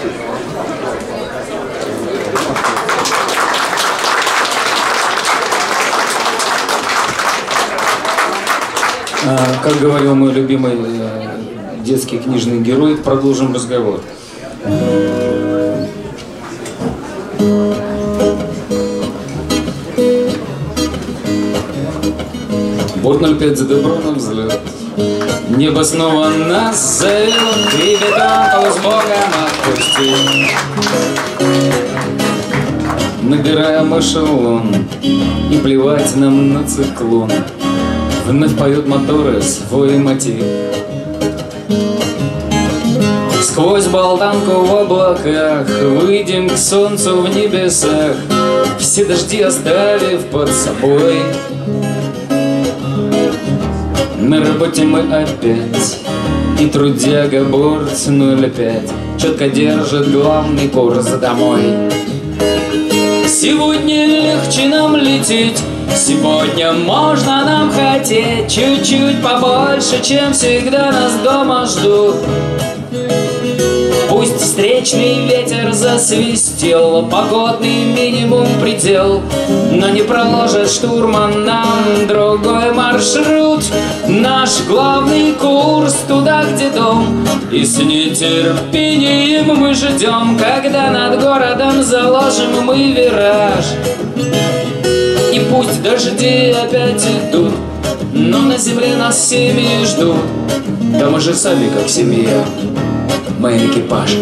А, как говорил мой любимый э, детский книжный герой, продолжим разговор. Борт 05 за добро на взлет. Небо снова нас зовет, и бетон с Богом отпусти. Набираем эшелон, и плевать нам на циклон. Вновь поют моторы свой мотив. Сквозь болтанку в облаках Выйдем к солнцу в небесах Все дожди оставив под собой На работе мы опять. И трудяга борт 05 Четко держит главный курс домой. Сегодня легче нам лететь. Сегодня можно нам хотеть. Чуть-чуть побольше, чем всегда нас дома ждут Пусть встречный ветер засвистел Погодный минимум предел. Но не проложит штурман нам другой маршрут. Наш главный курс туда, где дом. И с нетерпением мы ждем Когда над городом заложим мы вираж. И пусть дожди опять идут Но на земле нас семьи ждут Да мы же сами как семья мы экипаж.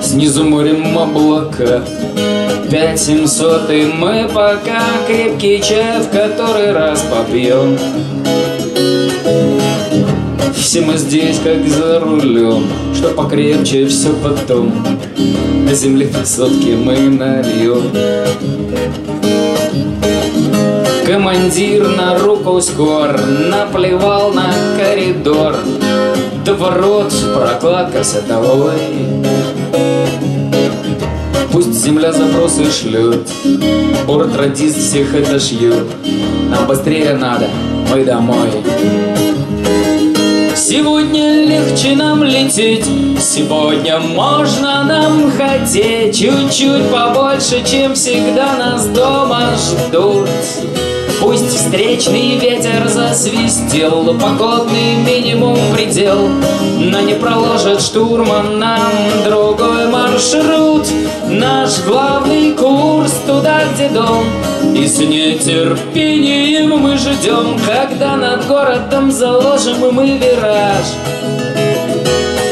Снизу морем облака Пять семьсот, и мы пока крепкий чай в который раз попьем. Все мы здесь как за рулем, что покрепче все потом. На земле сотки мы нальем. Командир на руку скор Наплевал на коридор До ворот прокладка садовой Пусть земля запросы шлет Борт радист всех это шьет Нам быстрее надо, мы домой Сегодня легче нам лететь, сегодня можно нам хотеть. Чуть-чуть побольше, чем всегда нас дома ждут Пусть встречный ветер засвистел, Погодный минимум предел, Но не проложит штурман нам другой маршрут. Наш главный курс туда, где дом, И с нетерпением мы ждем, Когда над городом заложим мы вираж.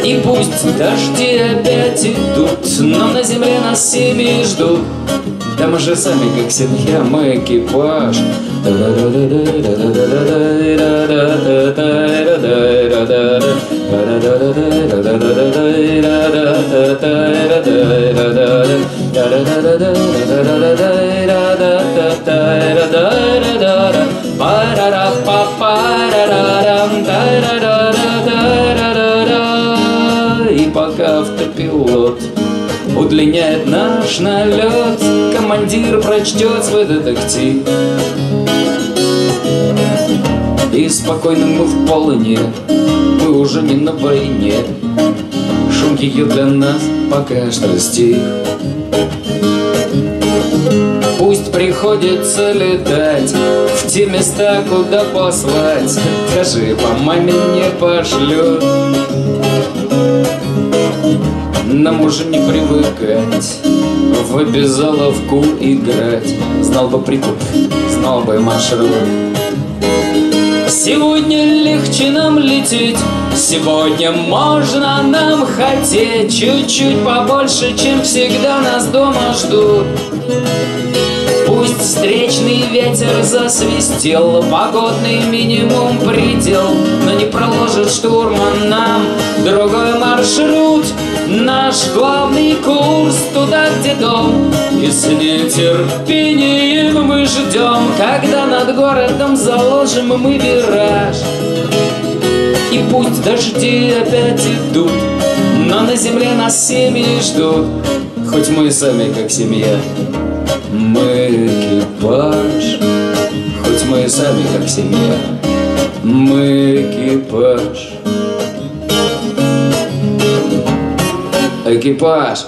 И пусть дожди опять идут, Но на земле нас семьи ждут. Да мы же сами как семья, мы экипаж. И пока автопилот удлиняет наш налет, командир прочтет свой детектив. И спокойно мы в полоне, мы уже не на войне. Шум ее для нас пока что стих. Пусть приходится летать в те места, куда послать, Даже по маме не пошлют. Нам уже не привыкать в обязаловку играть. Знал бы прикуп, знал бы маршрут. Сегодня легче нам лететь, сегодня можно нам хотеть Чуть-чуть побольше, чем всегда нас дома ждут. Пусть встречный ветер засвистел, Погодный минимум предел, Но не проложит штурман нам другой маршрут. Наш главный курс туда, где дом, И с нетерпением мы ждем, Когда над городом заложим мы вираж. И пусть дожди опять идут, Но на земле нас семьи ждут, Хоть мы сами как семья, мы экипаж, Хоть мы сами как семья, мы экипаж. Экипаж.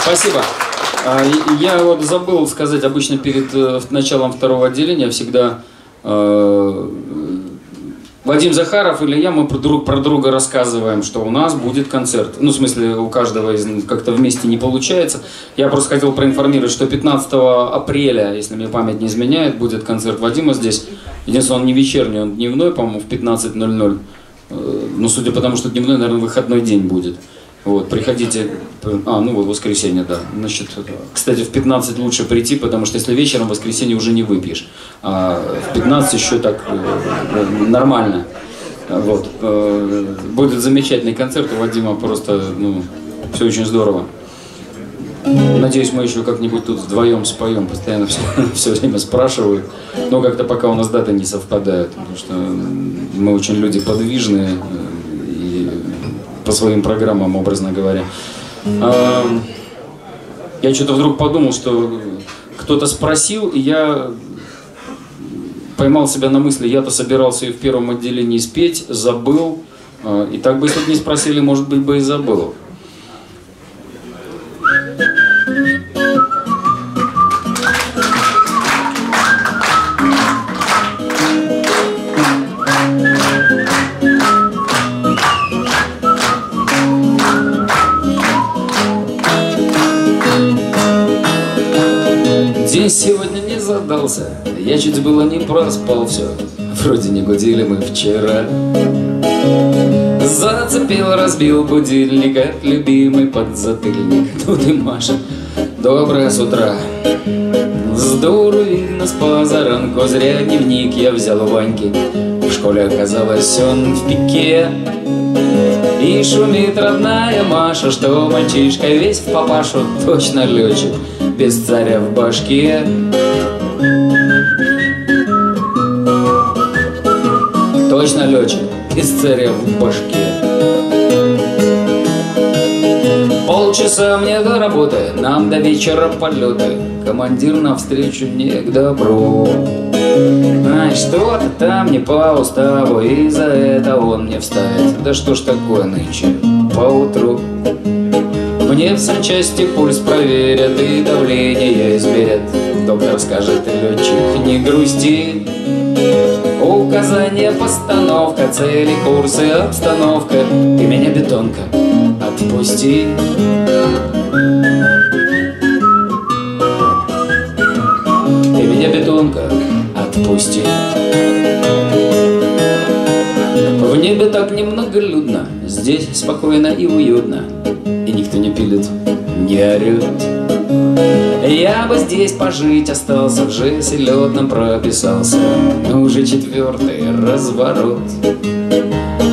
Спасибо. А, я вот забыл сказать, обычно перед э, началом второго отделения всегда э, Вадим Захаров или я, мы про друг про друга рассказываем, что у нас будет концерт. Ну, в смысле, у каждого из как-то вместе не получается. Я просто хотел проинформировать, что 15 апреля, если мне память не изменяет, будет концерт Вадима здесь. Единственное, он не вечерний, он дневной, по-моему, в 15.00. Э, ну, судя по тому, что дневной, наверное, выходной день будет. Вот, приходите, а, ну вот воскресенье, да. Значит, кстати, в 15 лучше прийти, потому что если вечером в воскресенье уже не выпьешь. А в 15 еще так э, нормально. Вот. Э, будет замечательный концерт у Вадима, просто, ну, все очень здорово. Надеюсь, мы еще как-нибудь тут вдвоем споем, постоянно все, все время спрашивают. Но как-то пока у нас даты не совпадают, потому что мы очень люди подвижные, по своим программам, образно говоря. Я что-то вдруг подумал, что кто-то спросил, и я поймал себя на мысли, я-то собирался и в первом отделении спеть, забыл. А, и так бы, если бы не спросили, может быть, бы и забыл. Задался, я чуть было не проспал все. Вроде не гудели мы вчера. Зацепил, разбил будильник, от любимый подзатыльник. Ну ты, Маша, доброе с утра. Здорово нас позаранку, зря дневник я взял у Ваньки. В школе оказалось он в пике. И шумит родная Маша, что мальчишка весь в папашу, точно летчик без царя в башке. Точно летчик, в башке. Полчаса мне до работы, нам до вечера полеты. Командир навстречу не к добру. Ай, что-то там не по уставу, и за это он мне вставит. Да что ж такое нынче поутру? Мне в санчасти пульс проверят и давление измерят. Доктор скажет, летчик, не грусти. Указание, постановка, цели, курсы, обстановка. Ты меня, бетонка, отпусти. Ты меня, бетонка, отпусти. В небе так немного людно, здесь спокойно и уютно никто не пилит, не орет. Я бы здесь пожить остался, в жесе летном прописался, но уже четвертый разворот.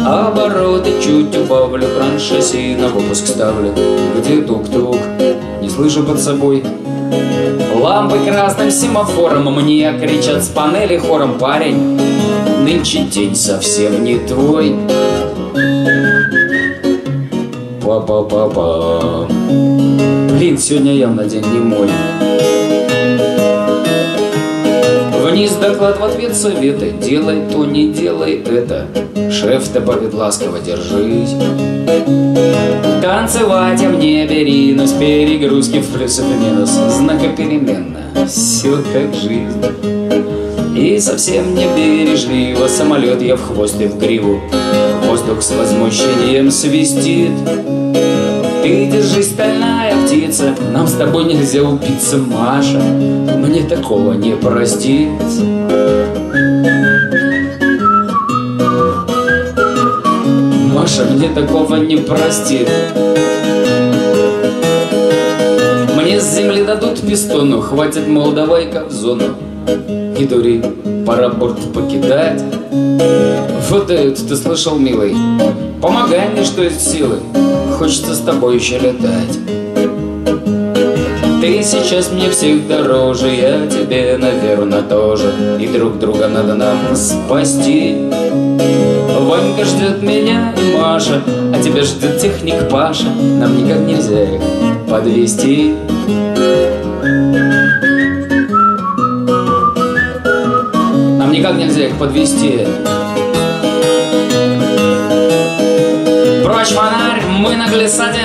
Обороты чуть убавлю, шасси на выпуск ставлю, где тук-тук, не слышу под собой. Лампы красным семафором мне кричат с панели хором парень, нынче день совсем не твой па Блин, сегодня явно день не мой. Вниз доклад в ответ советы Делай то, не делай это. Шеф добавит ласково, держись. Танцевать я мне бери Но с перегрузки в плюс и минус Знакопеременно Все как жизнь. И совсем не бережливо. Самолет я в хвост и в гриву. Воздух с возмущением свистит. Ты держись, стальная птица Нам с тобой нельзя убиться, Маша Мне такого не простить Маша мне такого не простит Мне с земли дадут пистону Хватит, мол, давай-ка в зону и дури, пора борт покидать. Вот это ты слышал, милый? Помогай мне, что есть силы, хочется с тобой еще летать. Ты сейчас мне всех дороже, я тебе, наверное, тоже. И друг друга надо нам спасти. Ванька ждет меня и Маша, а тебя ждет техник Паша. Нам никак нельзя их подвести. Нам никак нельзя их подвести. Мы на глиссаде,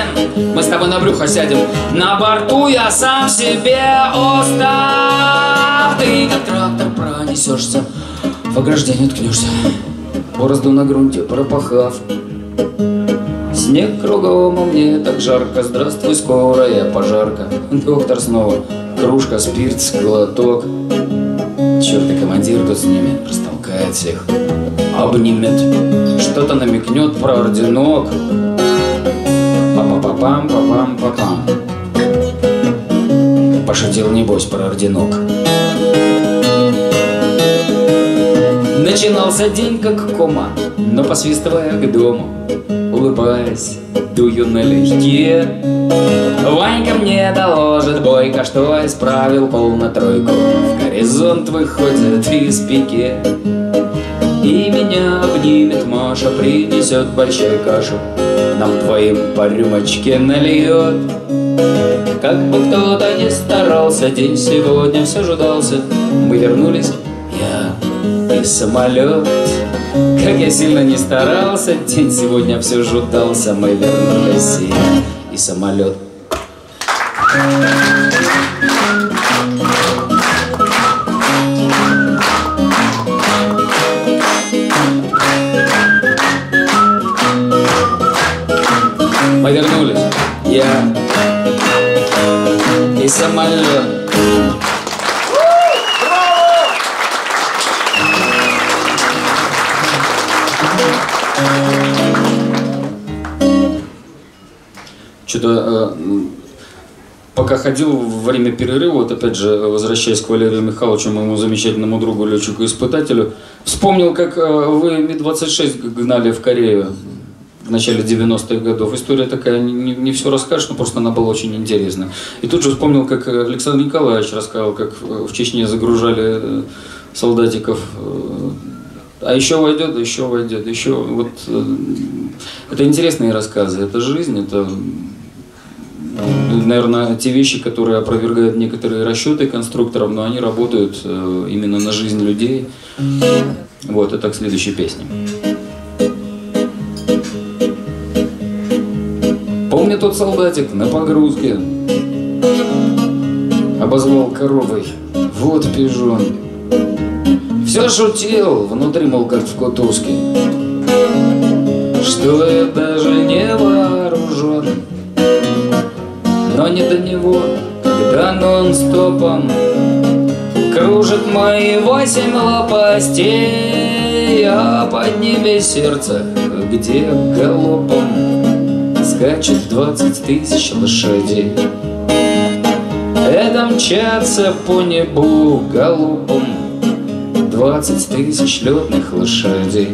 мы с тобой на брюхо сядем. На борту я сам себе устав. Ты как трактор пронесешься, в ограждение ткнешься. Борозду на грунте пропахав. Снег кругом, а мне так жарко Здравствуй, скорая пожарка Доктор снова, кружка, спирт, глоток Черт, и командир тут с ними Растолкает всех, обнимет Что-то намекнет про орденок Па-па-па-пам, па-пам, па-пам Пошутил, небось, про орденок Начинался день как кома, но посвистывая к дому улыбаясь, дую налегке. Ванька мне доложит бойко, что исправил пол на тройку. В горизонт выходит из пике. И меня обнимет Маша, принесет большой кашу. Нам твоим по рюмочке нальет. Как бы кто-то не старался, день сегодня все ждался. Мы вернулись, я и самолет. Как я сильно не старался, день сегодня все жутался, мы вернулись и, и самолет. Мы самолет. Что-то э, пока ходил во время перерыва, вот опять же, возвращаясь к Валерию Михайловичу, моему замечательному другу летчику-испытателю, вспомнил, как э, вы Ми-26 гнали в Корею в начале 90-х годов. История такая, не, не все расскажешь, но просто она была очень интересна. И тут же вспомнил, как Александр Николаевич рассказывал, как в Чечне загружали солдатиков а еще войдет, еще войдет, еще вот это интересные рассказы, это жизнь, это наверное, те вещи, которые опровергают некоторые расчеты конструкторов, но они работают э, именно на жизнь людей. Вот, это к следующей песне. Помню тот солдатик на погрузке. Обозвал коровой. Вот пижон. Все шутил Внутри, мол, как в кутузке. Что я даже не вооружен но не до него, когда нон-стопом Кружат мои восемь лопастей, А под ними сердце, где галопом Скачет двадцать тысяч лошадей. Это мчатся по небу галопом Двадцать тысяч летных лошадей.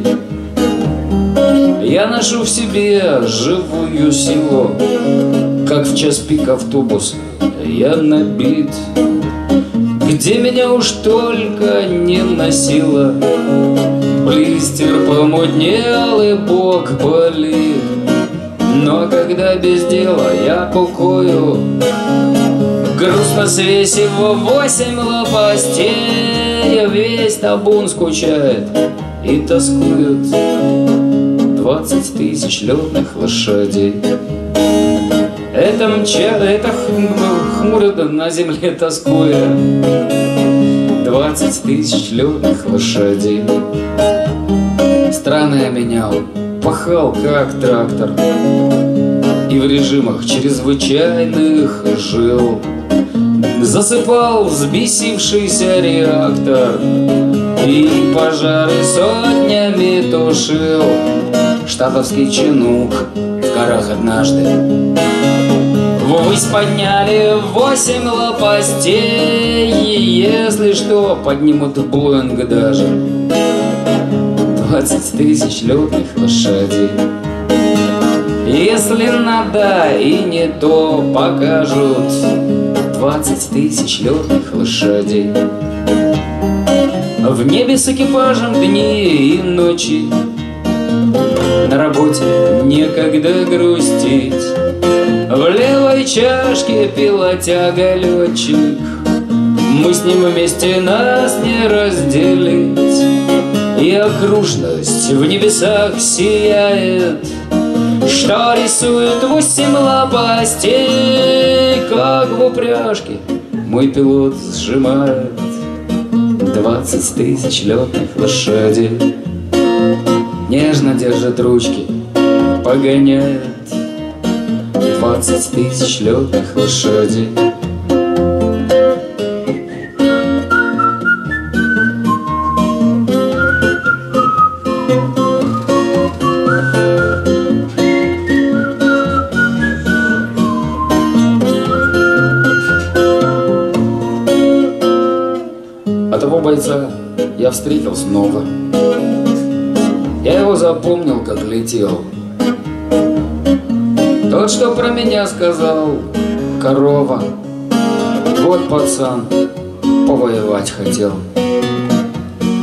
Я ношу в себе живую силу как в час пик автобус я набит Где меня уж только не носило Блистер помутнел и бок болит Но когда без дела я кукую Грустно свесив восемь лопастей Весь табун скучает и тоскует Двадцать тысяч летных лошадей. Это мча, это хмуро на земле тоскуя Двадцать тысяч летных лошадей. Страны я менял, пахал как трактор. И в режимах чрезвычайных жил. Засыпал взбесившийся реактор. И пожары сотнями тушил. Штатовский чинук в горах однажды. Ввысь подняли восемь лопастей. Если что, поднимут Боинг даже Двадцать тысяч летных лошадей. Если надо и не то покажут Двадцать тысяч летных лошадей. В небе с экипажем дни и ночи. На работе некогда грустить. В левой чашке пилотяга летчик Мы с ним вместе нас не разделить И окружность в небесах сияет Что рисует восемь лопастей Как в упряжке мой пилот сжимает Двадцать тысяч летных лошадей. Нежно держит ручки, погоняет Двадцать тысяч летных лошадей встретил снова. Я его запомнил, как летел. Тот, что про меня сказал Корова. Вот пацан повоевать хотел.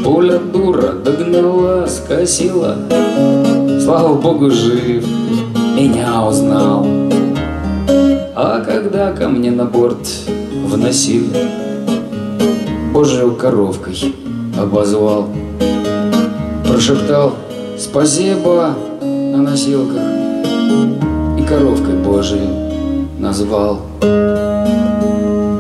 Пуля дура догнала, скосила. Слава богу, жив, меня узнал. А когда ко мне на борт вносили Божью коровкой обозвал. Прошептал спасибо на носилках И коровкой Божией назвал.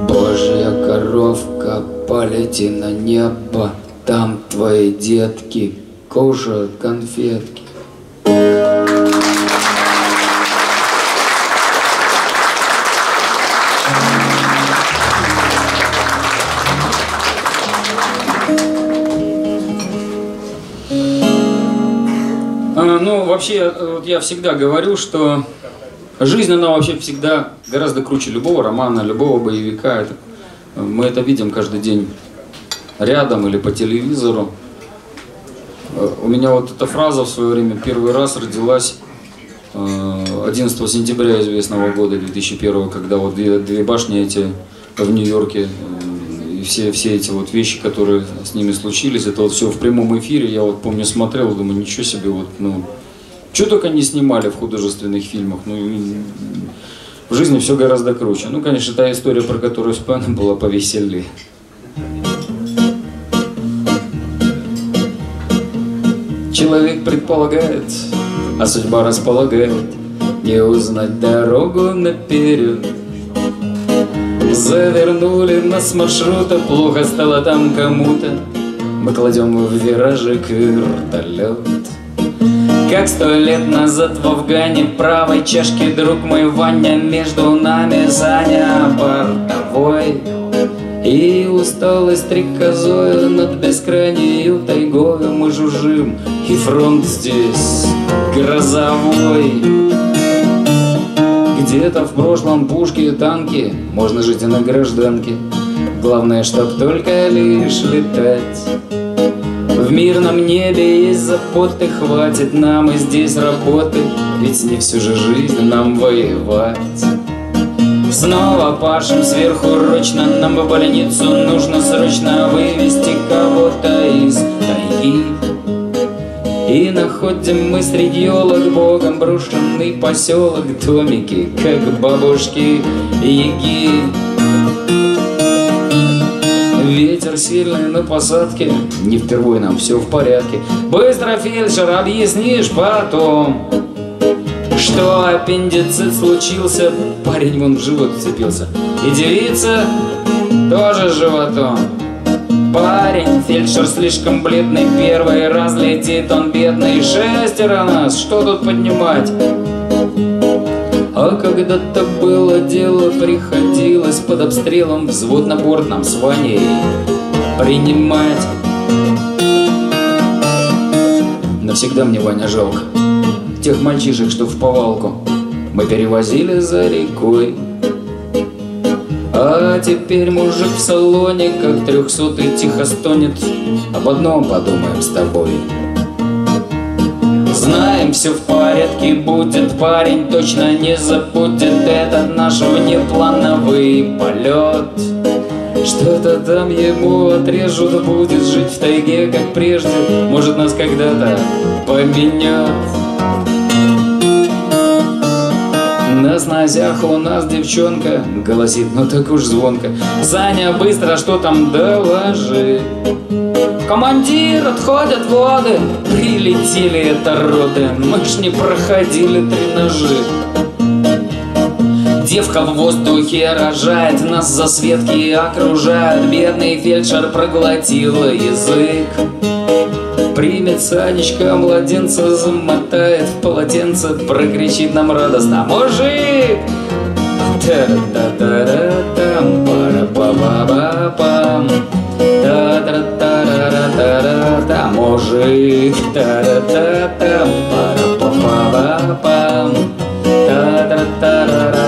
Божья коровка, полети на небо Там твои детки кушают конфетки вообще, э, вот я всегда говорю, что жизнь, она вообще всегда гораздо круче любого романа, любого боевика. Это, э, мы это видим каждый день рядом или по телевизору. Э, У меня вот эта фраза в свое время первый раз родилась э, 11 сентября известного года 2001, когда вот две, две башни эти в Нью-Йорке и все, все эти вот вещи, которые с ними случились, это вот все в прямом эфире, я вот помню смотрел, думаю, ничего себе, вот, ну, что только не снимали в художественных фильмах, ну, в жизни все гораздо круче. Ну, конечно, та история, про которую вспомнил, была повеселее. Человек предполагает, а судьба располагает Не узнать дорогу наперед Завернули нас с маршрута, плохо стало там кому-то Мы кладем в виражик вертолет Как сто лет назад в Афгане Правой чашки, друг мой Ваня Между нами Саня бортовой и усталость стрекозою над бескрайнею тайгою мы жужжим, и фронт здесь грозовой. Где-то в прошлом пушки и танки, можно жить и на гражданке. Главное, чтоб только лишь летать. В мирном небе есть заботы, хватит нам и здесь работы, ведь не всю же жизнь нам воевать. Снова пашем сверхурочно, нам в больницу нужно срочно вывести кого-то из тайги. И находим мы среди елок богом брошенный поселок, домики, как бабушки яги. Ветер сильный на посадке, не впервой нам все в порядке. Быстро, фельдшер, объяснишь потом. Что аппендицит случился, парень вон в живот вцепился. И девица тоже животом. Парень, фельдшер слишком бледный, первый раз летит он бедный. Шестеро нас, что тут поднимать? А когда-то было дело, приходилось под обстрелом взвод на борт нам с Ваней принимать. Навсегда мне Ваня жалко тех мальчишек, что в повалку мы перевозили за рекой. А теперь мужик в салоне, как трехсотый, тихо стонет. Об одном подумаем с тобой. Знаем, все в порядке будет, парень точно не забудет этот наш внеплановый полет. Что-то там ему отрежут, будет жить в тайге, как прежде, может нас когда-то поменять. На снозях у нас девчонка Голосит, ну так уж звонко. Саня, быстро, что там доложи. Командир, отходят воды. Прилетели это роты Мы ж не проходили тренажи Девка в воздухе рожает, нас за светки окружает Бедный фельдшер проглотил язык. Примет Санечка младенца, замотает в полотенце Прокричит нам радостно. «Мужик!» Та-та-та-та-там, пара-па-ба-ба-пам Та-та-та-та-та-та, мужик. Та-та-та-там, пара-па-ба-ба-пам Та-та-та-та-та-та-пам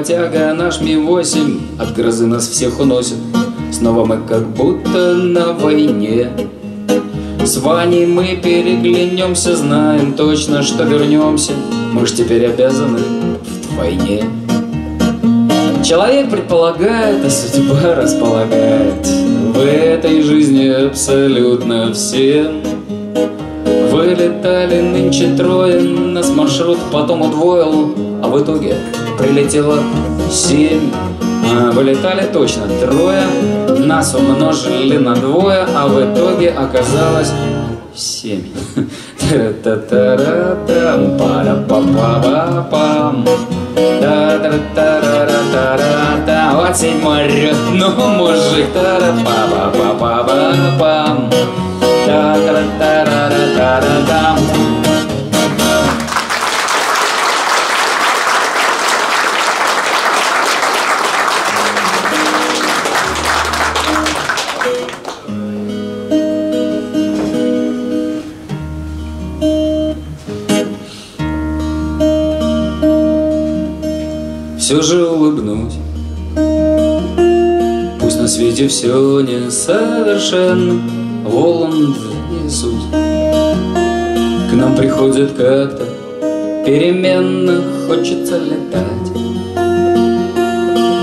Работяга наш Ми-8 От грозы нас всех уносит. Снова мы как будто на войне. С Ваней мы переглянемся Знаем точно, что вернемся. Мы ж теперь обязаны вдвойне Человек предполагает, а судьба располагает. В этой жизни абсолютно всем. Вылетали нынче трое, нас маршрут потом удвоил, а в итоге прилетело семь. А, вылетали точно трое, нас умножили на двое, а в итоге оказалось семь. Вот седьмой рет, ну мужик, та-та-па-па-па-па-пам. Та-та-та-та-та-та-там. Пусть все несовершенно Воланд Иисус К нам приходит как-то Переменно хочется летать.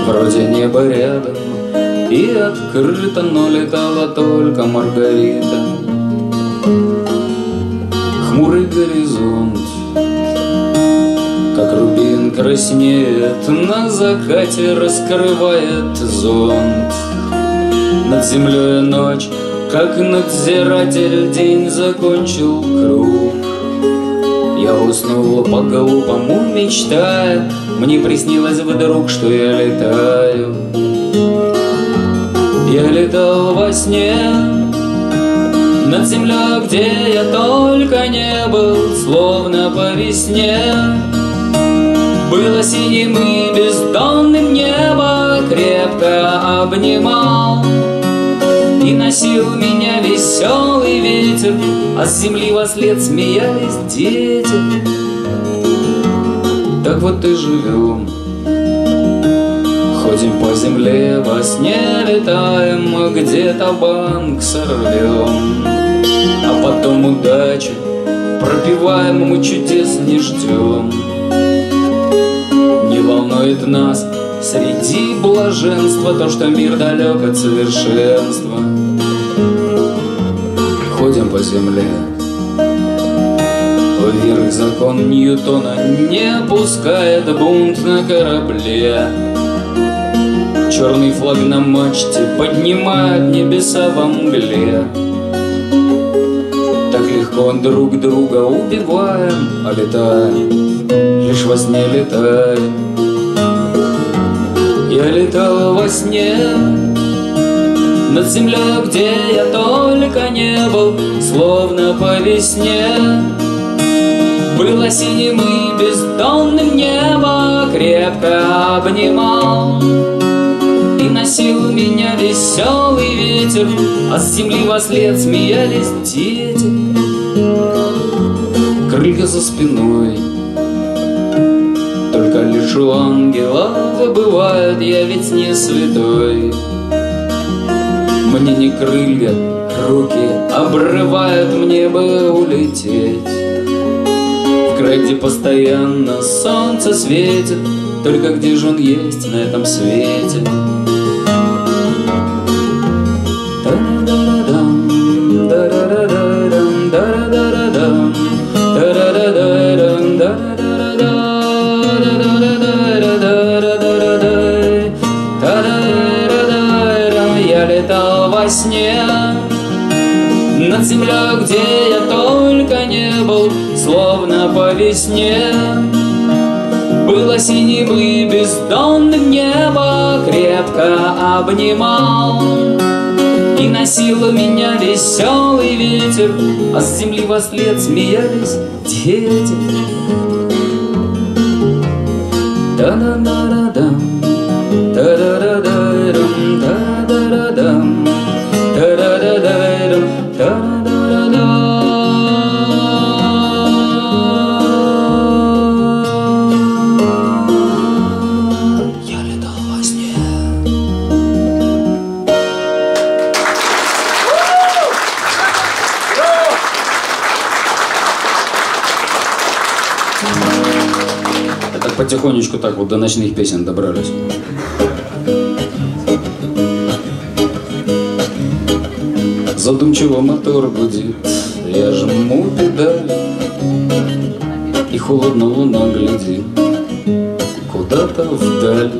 Вроде небо рядом И открыто, но летала только Маргарита. Хмурый горизонт Как рубин краснеет На закате раскрывает зонт Над землей ночь как надзиратель день закончил круг. Я уснул по-глупому, мечтая Мне приснилось вдруг, что я летаю. Я летал во сне Над землей, где я только не был Словно по весне. Было синим и бездонным небо Крепко обнимал и носил меня веселый ветер, А с земли во след смеялись дети. Так вот и живем. Ходим по земле, во сне летаем, а где-то банк сорвем. А потом удачу пропиваем, мы чудес не ждем. Не волнует нас Среди блаженства то, что мир далек от совершенства. Ходим по земле. Вверх закон Ньютона не пускает бунт на корабле. Черный флаг на мачте поднимает небеса во мгле. Так легко друг друга убиваем, а летаем, лишь во сне летаем я летал во сне Над землей, где я только не был Словно по весне. Было синим и бездонным небо Крепко обнимал И носил меня веселый ветер. А с земли во след смеялись дети. Крылья за спиной только лишь у ангелов бывает, я ведь не святой. Мне не крылья, руки обрывают, мне бы улететь. В край, где постоянно солнце светит, Только где же он есть на этом свете? Во сне. Над землей, где я только не был Словно по весне. Было синим и бездонным небо Крепко обнимал. И носил меня веселый ветер А с земли во след смеялись дети. Да-да-да-да-дам потихонечку так вот до ночных песен добрались. Задумчиво мотор гудит, я жму педаль И холодно луна глядит куда-то вдаль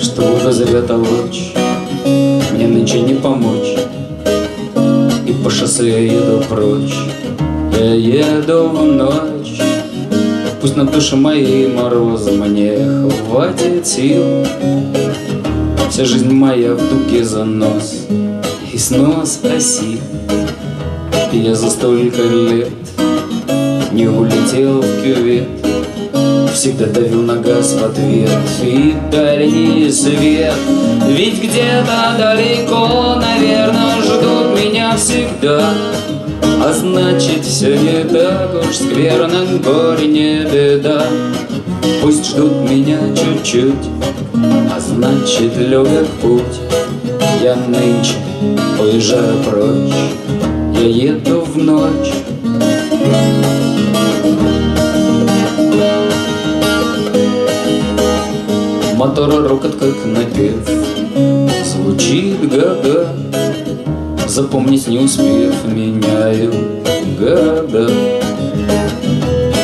Что вызовет луч, мне нынче не помочь И по шоссе я еду прочь, я еду в ночь Пусть на душе моей мороз мне хватит сил. Вся жизнь моя в дуге занос И снос оси. И я за столько лет Не улетел в кювет Всегда давил на газ в ответ. И дальний свет Ведь где-то далеко, наверное, ждут меня всегда а значит, все не так уж скверно, горе не беда. Пусть ждут меня чуть-чуть, а значит, легок путь. Я нынче уезжаю прочь, я еду в ночь. Мотор рокот как напев, звучит года. Запомнить не успев, меняю года.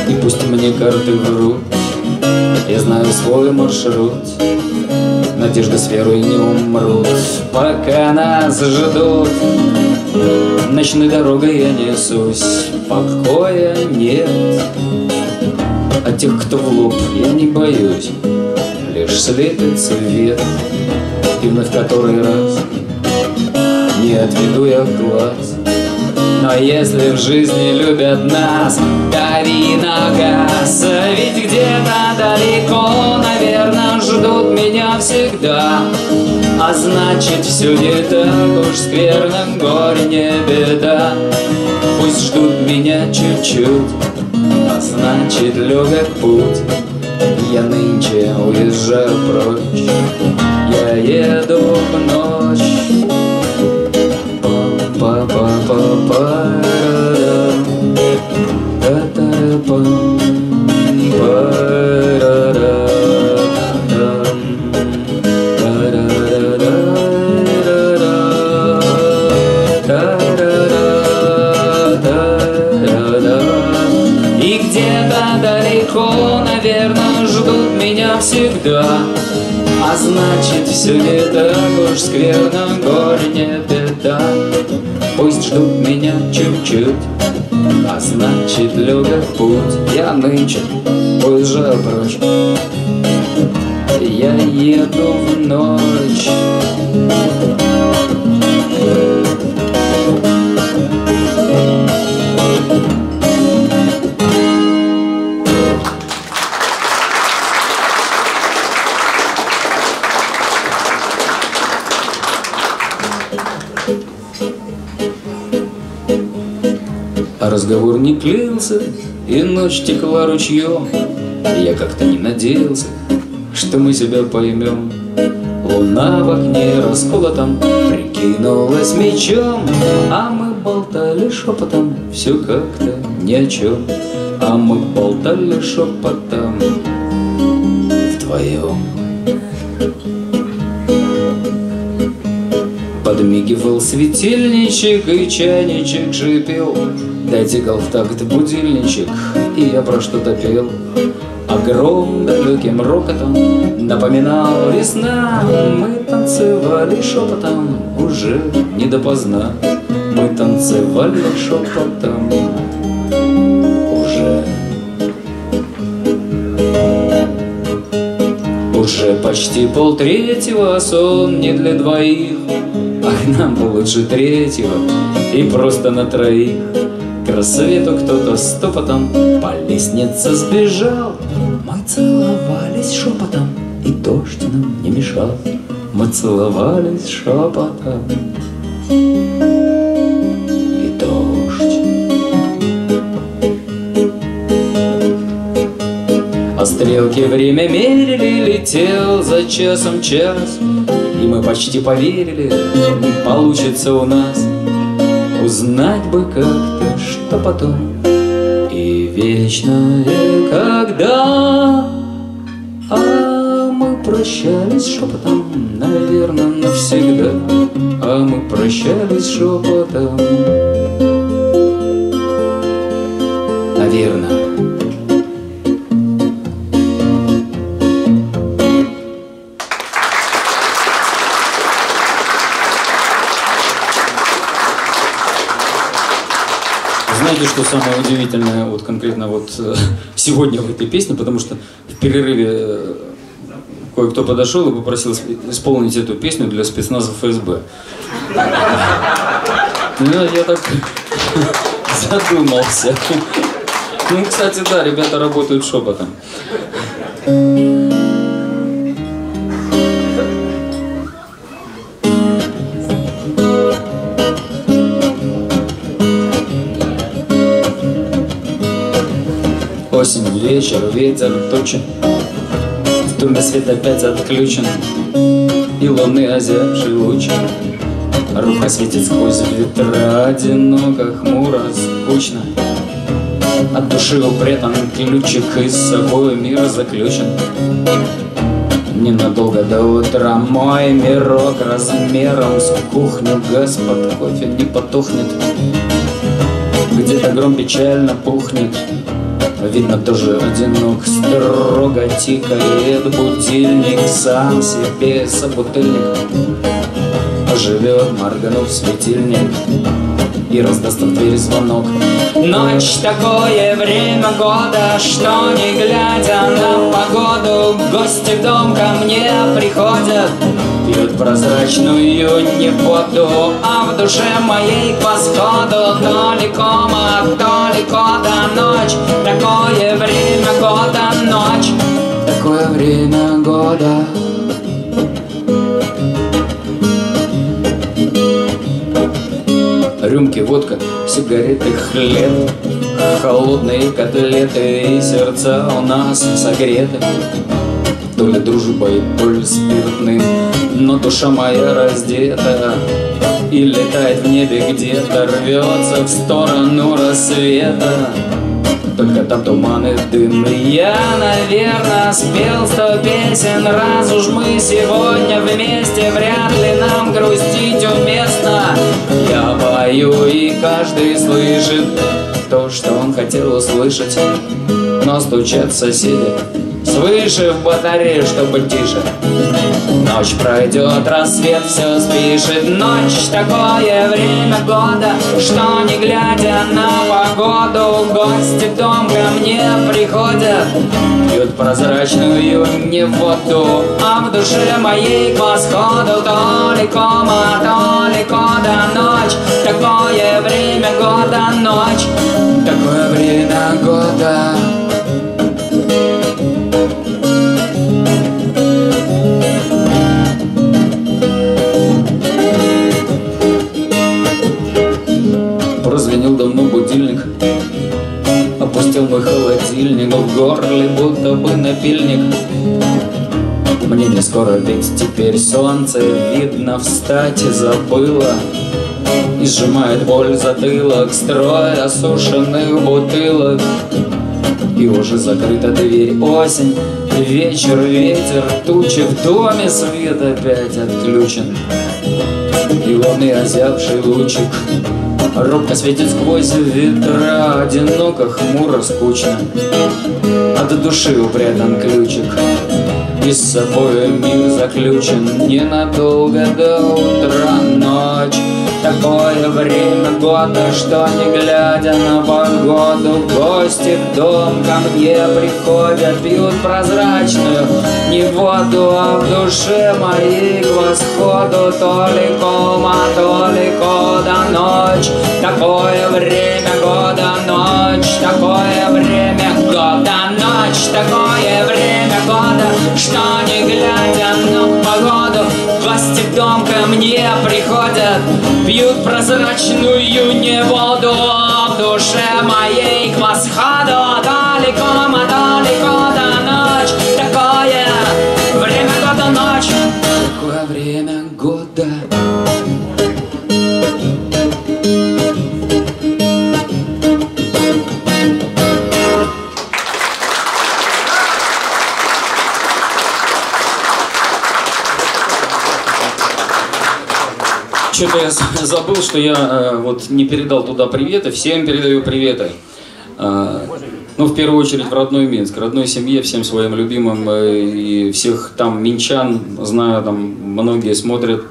И пусть мне карты врут Я знаю свой маршрут Надежда с верой не умрут. Пока нас ждут Ночной дорогой я несусь Покоя нет. А тех, кто в лоб, я не боюсь Лишь слепит свет. И вновь который раз не отведу я глаз. Но если в жизни любят нас, дави на газ. Ведь где-то далеко, наверное, ждут меня всегда. А значит, все не так уж скверно, горе не беда. Пусть ждут меня чуть-чуть, а значит, легок путь. Я нынче уезжаю прочь, я еду в значит, все не так уж скверно, горе не беда Пусть ждут меня чуть-чуть, а значит легок путь. Я нынче уезжаю прочь, я еду в ночь. Не клеился, и ночь текла ручьем. Я как-то не надеялся, что мы себя поймем. Луна в окне расколотом прикинулась мечом, А мы болтали шепотом, все как-то ни о чем. А мы болтали шепотом вдвоем. Подмигивал светильничек и чайничек шипел Дайте в такт будильничек, и я про что-то пел Огром далеким рокотом напоминал весна Мы танцевали шепотом уже не допоздна. Мы танцевали шепотом Уже. Уже почти полтретьего сон не для двоих. Ах, нам бы лучше третьего И просто на троих рассвету кто-то стопотом По лестнице сбежал. Мы целовались шепотом И дождь нам не мешал. Мы целовались шепотом И дождь. А стрелки время мерили, летел за часом час. И мы почти поверили, получится у нас Узнать бы как-то, что потом И вечное когда А мы прощались шепотом, наверное, навсегда. А мы прощались шепотом. Наверное Знаете, что самое удивительное вот конкретно вот э, сегодня в этой песне, потому что в перерыве э, кое-кто подошел и попросил исп- исполнить эту песню для спецназа ФСБ. Ну, я так задумался. Ну, кстати, да, ребята работают шепотом. Вечер, ветер точен. В туме свет опять отключен. И луны озябший луч Рука светит сквозь ветра. Одиноко, хмуро, скучно. От души упрятан ключик И с собой мир заключен. Ненадолго до утра мой мирок размером с кухню Господ кофе не потухнет. Где-то гром печально пухнет Видно, тоже одинок, строго тикает будильник Сам себе собутыльник. Живет, морганув светильник И раздаст в дверь звонок. Ночь такое время года Что не глядя на погоду Гости в дом ко мне приходят Пьют прозрачную не А в душе моей То ли кома, то ли кода Ночь, такое время года Ночь, такое время года. Рюмки, водка, сигареты, хлеб. Холодные котлеты и сердца у нас согреты. То ли дружбой, то ли спиртным Но душа моя раздета И летает в небе где-то Рвется в сторону рассвета. Только там туман и дым. Я, наверное, спел сто песен Раз уж мы сегодня вместе Вряд ли нам грустить уместно. Я пою, и каждый слышит То, что он хотел услышать. Но стучат соседи Свыше в батарею, чтобы тише Ночь пройдет, рассвет все спишет. Ночь такое время года Что не глядя на погоду Гости дом ко мне приходят. Пьют прозрачную не воду А в душе моей к восходу То ли кома, то Ночь, такое время года Ночь, такое время года Мой холодильник В горле будто бы напильник. Мне не скоро, ведь теперь солнце Видно, встать забыла. И сжимает боль затылок Строй осушенных бутылок. И уже закрыта дверь осень Вечер, ветер, тучи В доме свет опять отключен. И лунный озябший лучик Робко светит сквозь ветра Одиноко, хмуро, скучно. От души упрятан ключик И с собой мир заключен. Ненадолго до утра Но Такое время года, что не глядя на погоду Гости в дом ко мне приходят, пьют прозрачную Не воду, а в душе моей к восходу То ли кома, то ли кода ночь. Такое время года, ночь Такое время года, ночь. Такое время года, что не глядя на погоду дом ко мне приходят Пьют прозрачную не воду В душе моей к восходу Что-то я забыл, что я э, вот не передал туда приветы. Всем передаю приветы. Э, ну, в первую очередь, в родной Минск, родной семье, всем своим любимым э, и всех там минчан, знаю, там многие смотрят.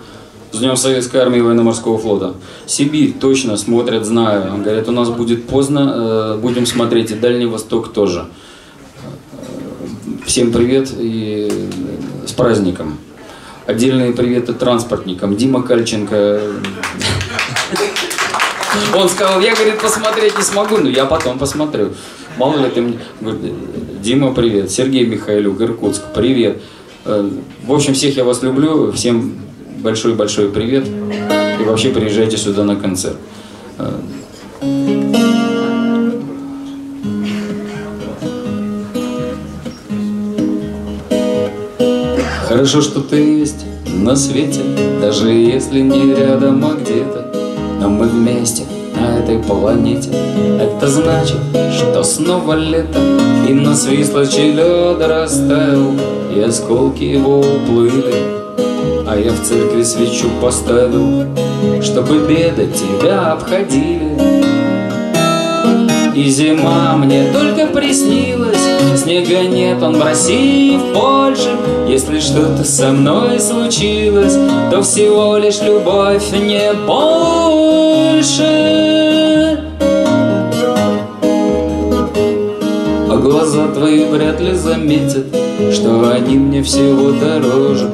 С Днем Советской Армии и Военно-Морского флота. Сибирь точно смотрят, знаю. Говорят, у нас будет поздно, будем смотреть, и Дальний Восток тоже. Всем привет и с праздником. Отдельные приветы транспортникам. Дима Кальченко. Он сказал, я, говорит, посмотреть не смогу, но я потом посмотрю. Мало ли ты мне... Дима, привет. Сергей Михайлюк, Иркутск, привет. Э, в общем, всех я вас люблю. Всем большой-большой привет. И вообще приезжайте сюда на концерт. Хорошо, что ты есть на свете, даже если не рядом, а где-то. Но мы вместе на этой планете. Это значит, что снова лето, и насвислочий лед растаял, и осколки его уплыли. А я в церкви свечу поставил, чтобы беды тебя обходили. И зима мне только приснилась. Снега нет, он в России, в Польше. Если что-то со мной случилось То всего лишь любовь, не больше. А глаза твои вряд ли заметят Что они мне всего дороже.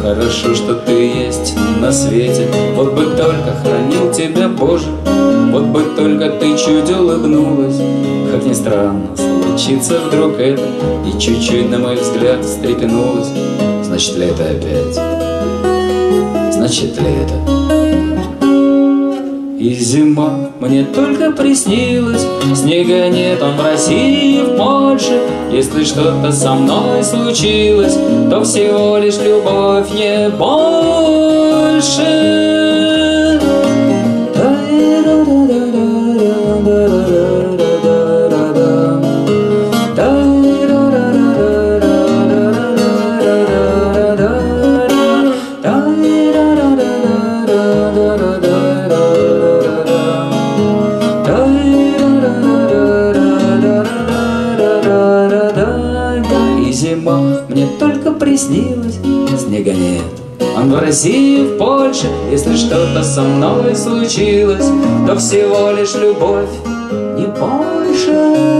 Хорошо, что ты есть на свете. Вот бы только хранил тебя, Боже Вот бы только ты чуть улыбнулась. Как ни странно, случится вдруг это И чуть-чуть, на мой взгляд, встрепенулась. Значит, лето опять? Значит, лето и зима мне только приснилась. Снега нет, он в России, в Польше. Если что-то со мной случилось То всего лишь любовь, не больше В России, в Польше, если что-то со мной случилось, то всего лишь любовь, не больше.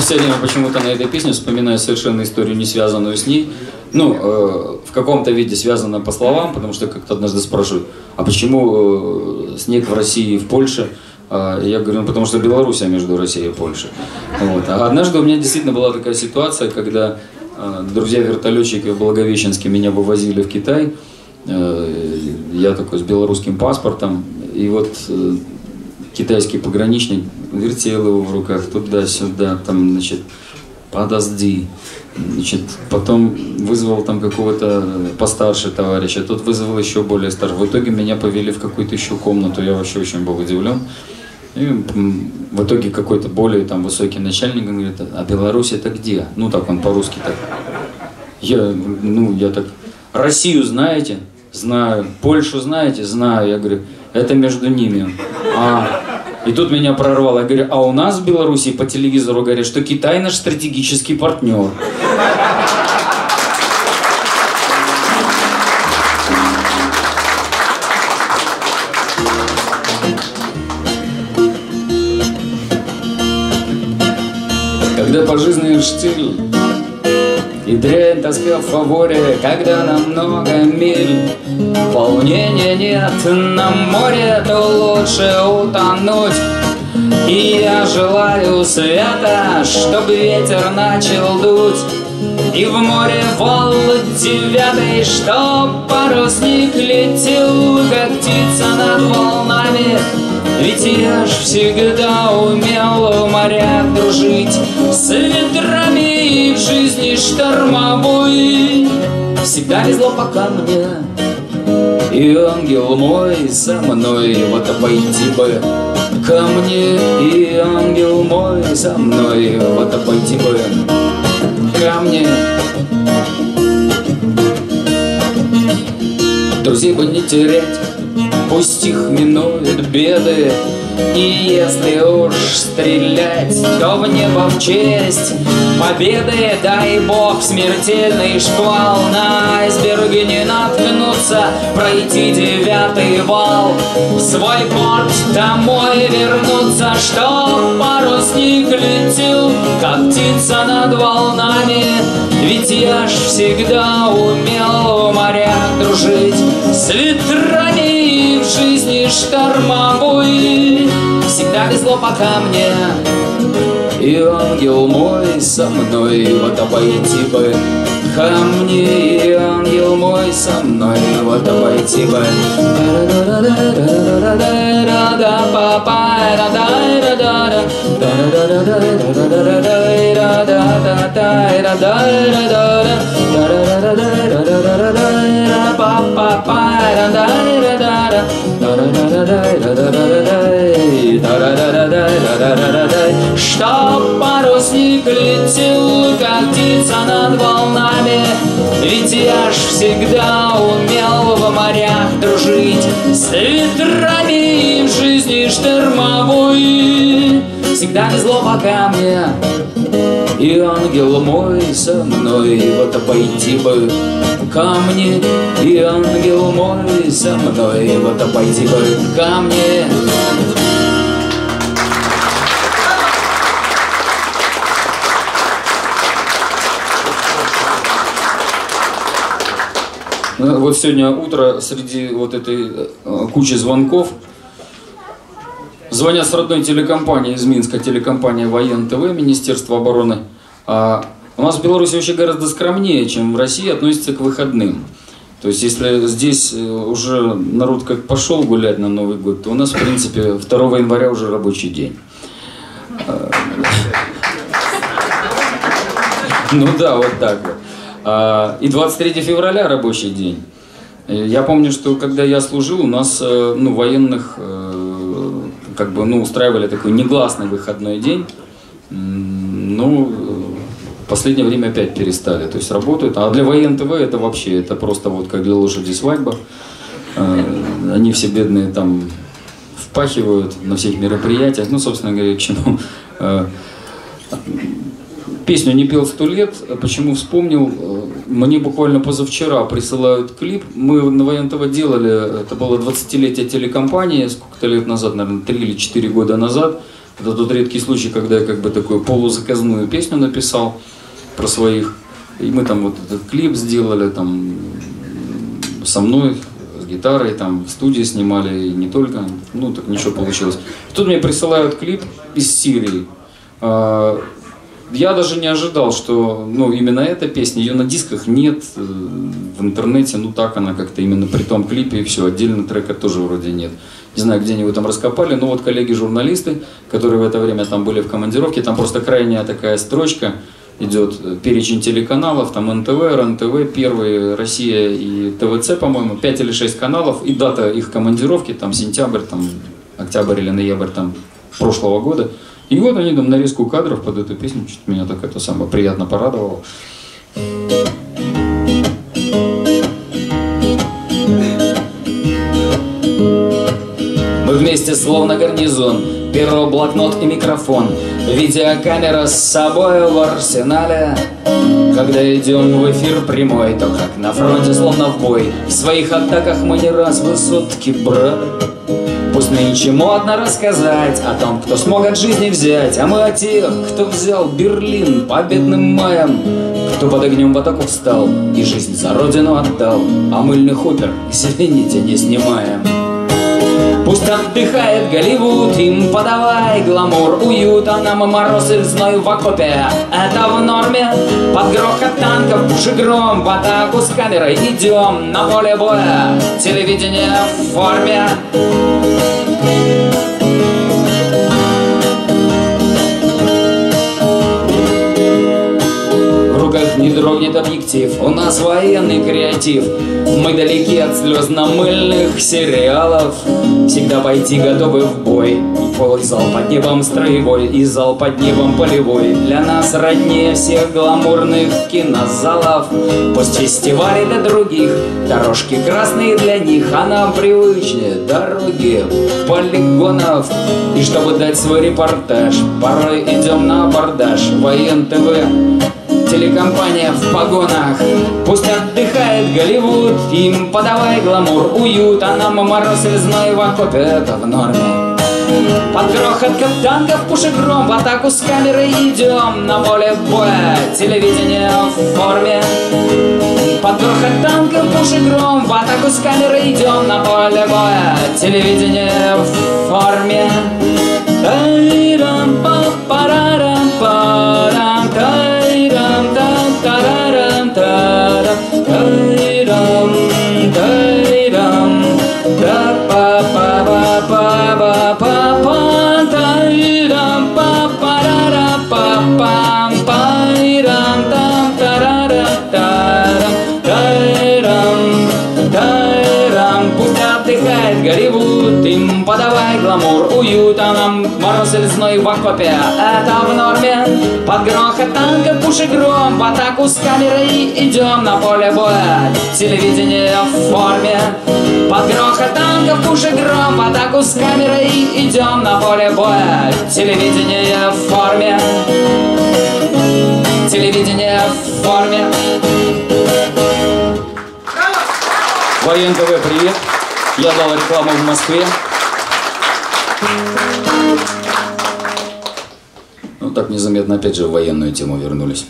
все время почему-то на этой песне вспоминаю совершенно историю, не связанную с ней. Ну, э, в каком-то виде связано по словам, потому что как-то однажды спрашивают, а почему э, снег в России и в Польше? Э, я говорю, ну потому что Белоруссия между Россией и Польшей. Вот. А однажды у меня действительно была такая ситуация, когда э, друзья-вертолетчики в Благовещенске меня вывозили в Китай. Э, я такой с белорусским паспортом. И вот китайский пограничник вертел его в руках туда-сюда, там, значит, подожди. Значит, потом вызвал там какого-то постарше товарища, тот вызвал еще более старшего. В итоге меня повели в какую-то еще комнату, я вообще очень был удивлен. И в итоге какой-то более там высокий начальник говорит, а Беларусь это где? Ну так он по-русски так. Я, ну, я так, Россию знаете? Знаю. Польшу знаете? Знаю. Я говорю, это между ними. А, И тут меня прорвало. Я говорю, а у нас в Беларуси по телевизору говорят, что Китай наш стратегический партнер. Когда по жизни штиль И дрянь тоска в фаворе Когда нам много миль. Волнения нет на море То лучше утонуть. И я желаю света Чтобы ветер начал дуть. И в море вал девятый, что парусник летел, как птица над волнами. Ведь я ж всегда умел в морях дружить С ветрами жизни штормовой Всегда везло пока мне. И ангел мой со мной. Вот обойти бы ко мне И ангел мой со мной. Вот обойти бы ко мне. Друзей бы не терять Пусть их минуют беды И если уж стрелять, то в небо в честь Победы, дай бог, смертельный шквал На айсберге не наткнуться, пройти девятый вал. В свой порт домой вернуться, что парусник летел, как птица над волнами. Ведь я ж всегда умел в морях дружить с ветрами жизни штормовой. Всегда везло пока мне. И ангел мой со мной. Вот обойти бы ко мне. И ангел мой со мной. Вот обойти бы Чтоб парусник летел, как птица над волнами Ведь я ж всегда умел в морях дружить С ветрами и в жизни штормовой Всегда везло пока мне И ангел мой со мной Вот обойти бы ко мне. И ангел мой со мной Вот обойти бы ко мне. Ну, вот сегодня утро среди вот этой э, кучи звонков звонят с родной телекомпании из Минска, телекомпания Воен ТВ, Министерство обороны. А у нас в Беларуси вообще гораздо скромнее, чем в России, относится к выходным. То есть, если здесь э, уже народ как пошел гулять на Новый год, то у нас, в принципе, 2 января уже рабочий день. А, ну да, вот так вот. А, и 23 февраля рабочий день. Э, я помню, что когда я служил, у нас э, ну, военных как бы, ну, устраивали такой негласный выходной день. Ну, в последнее время опять перестали, то есть работают. А для воен ТВ это вообще, это просто вот как для лошади свадьба. Они все бедные там впахивают на всех мероприятиях. Ну, собственно говоря, к чему Песню не пел сто лет. Почему вспомнил? Мне буквально позавчера присылают клип. Мы на Воен делали, это было 20-летие телекомпании, сколько-то лет назад, наверное, 3 или 4 года назад. Это тот редкий случай, когда я как бы такую полузаказную песню написал про своих. И мы там вот этот клип сделали, там со мной, с гитарой, там в студии снимали, и не только, ну так ничего получилось. Тут мне присылают клип из Сирии. Я даже не ожидал, что ну, именно эта песня, ее на дисках нет, э, в интернете, ну так она как-то именно при том клипе и все, отдельно трека тоже вроде нет. Не знаю, где они его там раскопали, но вот коллеги-журналисты, которые в это время там были в командировке, там просто крайняя такая строчка, идет э, перечень телеканалов, там НТВ, РНТВ, Первый, Россия и ТВЦ, по-моему, 5 или 6 каналов, и дата их командировки, там сентябрь, там октябрь или ноябрь там прошлого года – и вот они там нарезку кадров под эту песню, что-то меня так это самое приятно порадовало. Мы вместе словно гарнизон Перо, блокнот и микрофон Видеокамера с собой в арсенале. Когда идем в эфир прямой То как на фронте, словно в бой. В своих атаках мы не раз высотки брали Пусть нынче модно рассказать О том, кто смог от жизни взять А мы о тех, кто взял Берлин победным маем Кто под огнем в атаку встал И жизнь за родину отдал А мыльный хупер, извините, не снимаем Пусть отдыхает Голливуд, им подавай гламур, уют, а нам мороз и зной в окопе. Это в норме, под грохот танков, пуши гром, в атаку с камерой идем на поле боя. Телевидение в форме. не дрогнет объектив У нас военный креатив Мы далеки от слезно-мыльных сериалов Всегда пойти готовы в бой Полый зал под небом строевой И зал под небом полевой. Для нас роднее всех гламурных кинозалов. Пусть фестивали для других Дорожки красные для них А нам привычнее дороги полигонов И чтобы дать свой репортаж Порой идем на абордаж. Воен ТВ телекомпания в погонах. Пусть отдыхает Голливуд, им подавай гламур, уют А нам мороз и зной в окопе, это в норме под грохот танков, пушек гром В атаку с камерой идем. На поле боя Телевидение в форме. Под грохот танков, пушек гром В атаку с камерой идем. На поле боя Телевидение в форме. Тайрам мороз и зной в окопе. Это в норме. Под грохот танка пуши гром. В атаку с камерой идем на поле боя. Телевидение в форме. Под грохот танка пуши гром. В атаку с камерой идем на поле боя. Телевидение в форме. Телевидение в форме. Воен ТВ, привет! Я дал рекламу в Москве. Незаметно опять же в военную тему вернулись.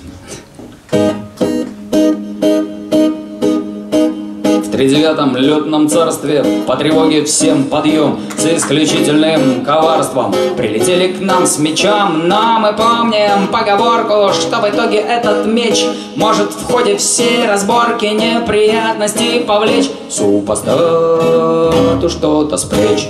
В тридевятом летном царстве по тревоге всем подъем За исключительным коварством. Прилетели к нам с мечом Но мы помним поговорку Что в итоге этот меч Может в ходе всей разборки Неприятностей повлечь. Супостату что-то спречь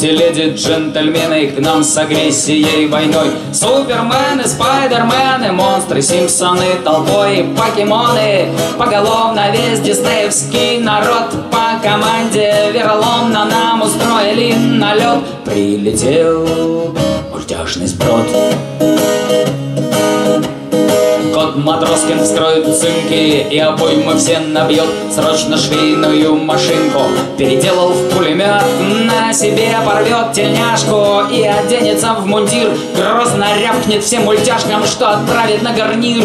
Мультиледи, джентльмены к нам с агрессией войной. Супермены, спайдермены, монстры, симпсоны толпой Покемоны, поголовно весь диснеевский народ По команде вероломно нам устроили налет. Прилетел мультяшный сброд Матроскин вскроет цинки И обоймы все набьет Срочно швейную машинку. Переделал в пулемет На себе порвет тельняшку И оденется в мундир. Грозно рявкнет всем мультяшкам Что отправит на гарнир.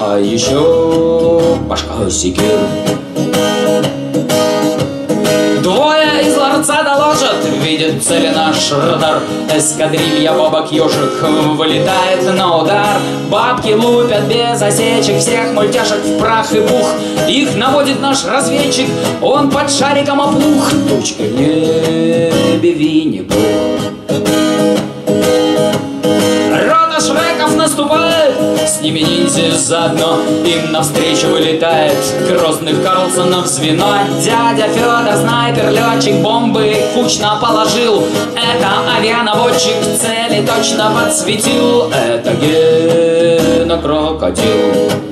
А еще башка секир Двое из ларца доложат, видит цели наш радар? Эскадрилья бабок ежик вылетает на удар. Бабки лупят без осечек, всех мультяшек в прах и пух. Их наводит наш разведчик, он под шариком оплух. Тучка в небе Винни-Пух. Рота Шреков наступает, с ними ниндзя заодно. Им навстречу вылетает Грозных Карлсонов звено. Дядя Федор, снайпер, летчик Бомбы кучно положил. Это авианаводчик цели точно подсветил. Это Гена Крокодил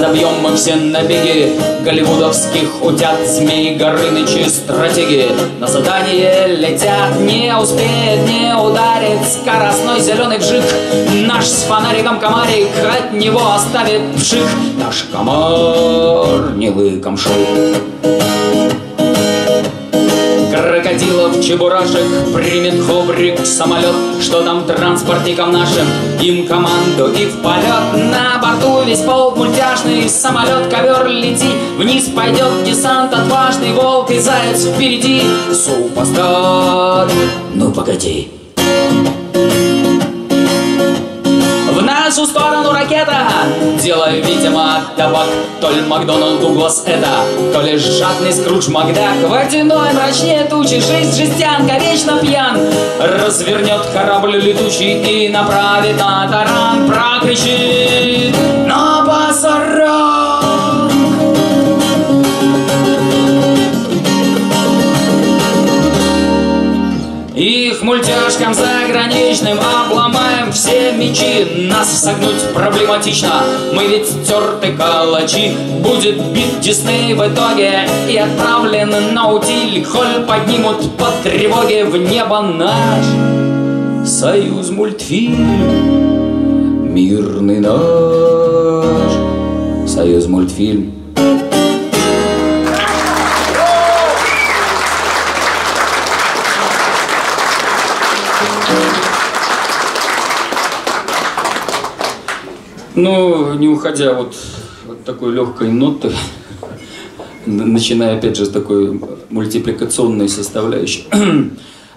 Отобьем мы все набеги Голливудовских утят Змей Горынычи стратеги. На задание летят Не успеет, не ударит Скоростной зеленый вжик Наш с фонариком комарик От него оставит пшик. Наш комар не выкомшил Крокодилов, чебурашек Примет хобрик самолет Что там транспортникам нашим. Им команду и в полет На борту весь пол мультяшный Самолет, ковер лети Вниз пойдет десант Отважный волк и заяц впереди. Супостат! Ну погоди нашу сторону ракета! Делаю, видимо, табак То ли Макдоналд Дуглас это. То ли жадный Скрудж Макдак Водяной мрачнее тучи Жизнь жестянка, вечно пьян. Развернет корабль летучий И направит на таран Прокричит. На пасаран Их мультяшкам заграничным обломаем все мечи. Нас согнуть проблематично, мы ведь терты калачи. Будет бит Дисней в итоге. И отправлен на утиль. Холь поднимут по тревоге в небо наш Союз мультфильм. Мирный наш Союз мультфильм Ну, не уходя вот от такой легкой ноты, начиная опять же с такой мультипликационной составляющей.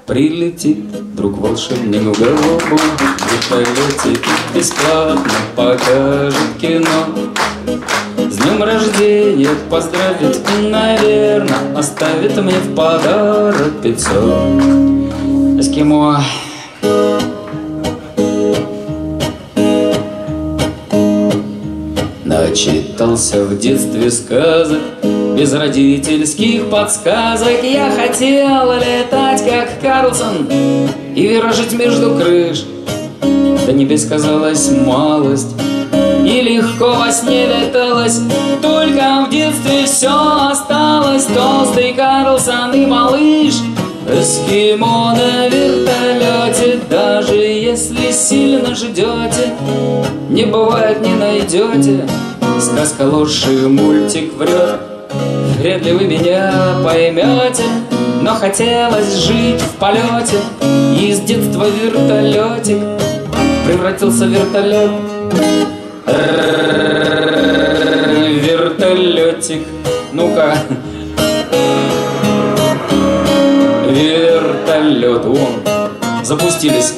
Прилетит друг волшебник в голову, вертолете бесплатно покажет кино. С днем рождения поздравит, наверное, оставит мне в подарок пятьсот. Эскимо. Начитался в детстве сказок. Без родительских подсказок Я хотел летать, как Карлсон И виражить между крыш. До небес казалась малость И легко во сне леталось. Только в детстве все осталось. Толстый Карлсон и малыш Эскимо на вертолете Даже если сильно ждете Не бывает, не найдете Сказка ложь мультик врет. Вряд ли вы меня поймете Но хотелось жить в полете. И с детства вертолетик Превратился в вертолет. Вертолетик. Ну-ка. Вертолет, вон, запустились.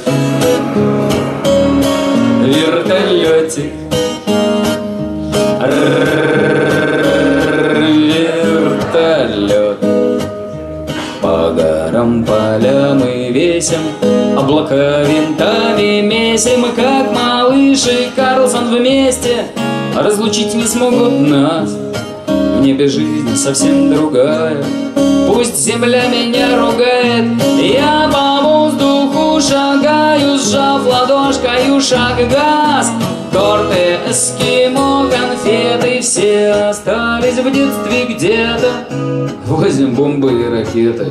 Вертолетик. Горам, полям и весим, Облака винтами месим, Как малыш и Карлсон вместе Разлучить не смогут нас. В небе жизнь совсем другая, Пусть земля меня ругает, я по воздуху шагаю, сжав ладошкою шаг газ. Торты, эскимо, конфеты, все остались в детстве где-то. Возим бомбы и ракеты,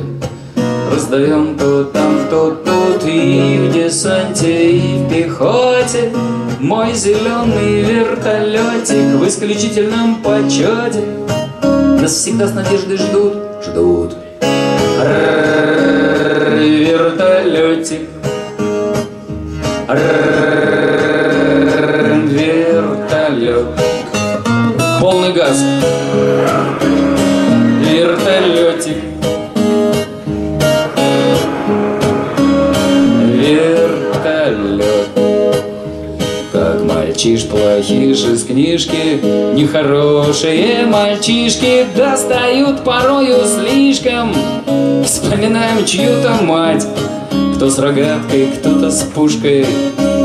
раздаем то там, то тут, и в десанте, и в пехоте. Мой зеленый вертолетик в исключительном почете Нас всегда с надеждой ждут ждут. Вертолетик. Вертолет. Полный газ. Вертолетик. Мальчиш плохиш из книжки, Нехорошие мальчишки достают порою слишком. Вспоминаем чью-то мать, кто с рогаткой, кто-то с пушкой.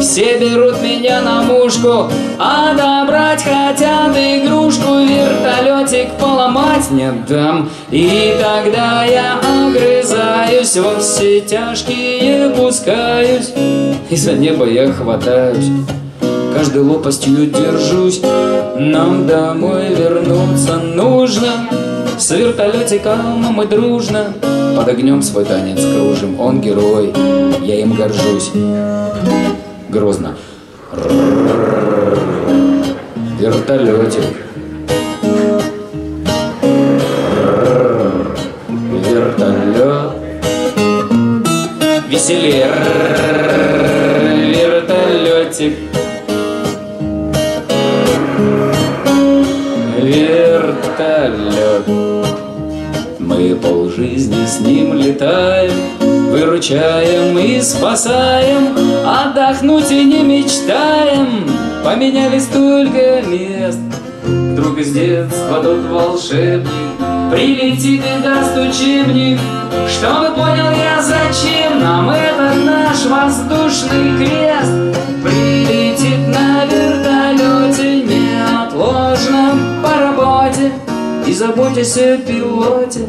Все берут меня на мушку, а добрать хотят игрушку, вертолетик поломать не дам. И тогда я огрызаюсь, во все тяжкие пускаюсь, и за небо я хватаюсь каждой лопастью держусь. Нам домой вернуться нужно. С вертолетиком мы дружно Под огнем свой танец кружим. Он герой, я им горжусь. Грозно. Вертолетик. Вертолет. Вертолетик Вертолет Мы полжизни с ним летаем Выручаем и спасаем. Отдохнуть и не мечтаем Поменялись только мест. Вдруг из детства тот волшебник Прилетит и даст учебник. Чтобы понял я, зачем нам этот наш воздушный крест И заботясь о пилоте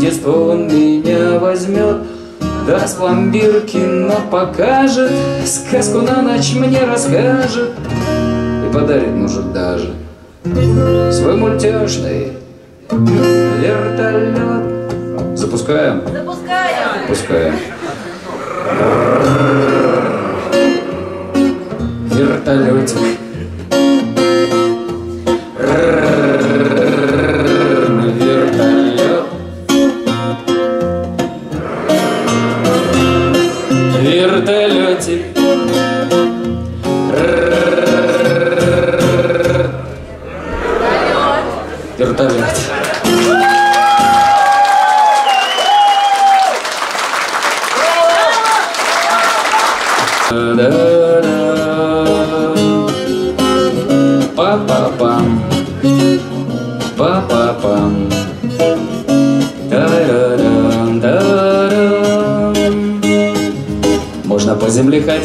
Детство он меня возьмет Даст пломбир, кино покажет Сказку на ночь мне расскажет И подарит, может, даже Свой мультяшный вертолет Запускаем? Запускаем. Пускаем Вертолетик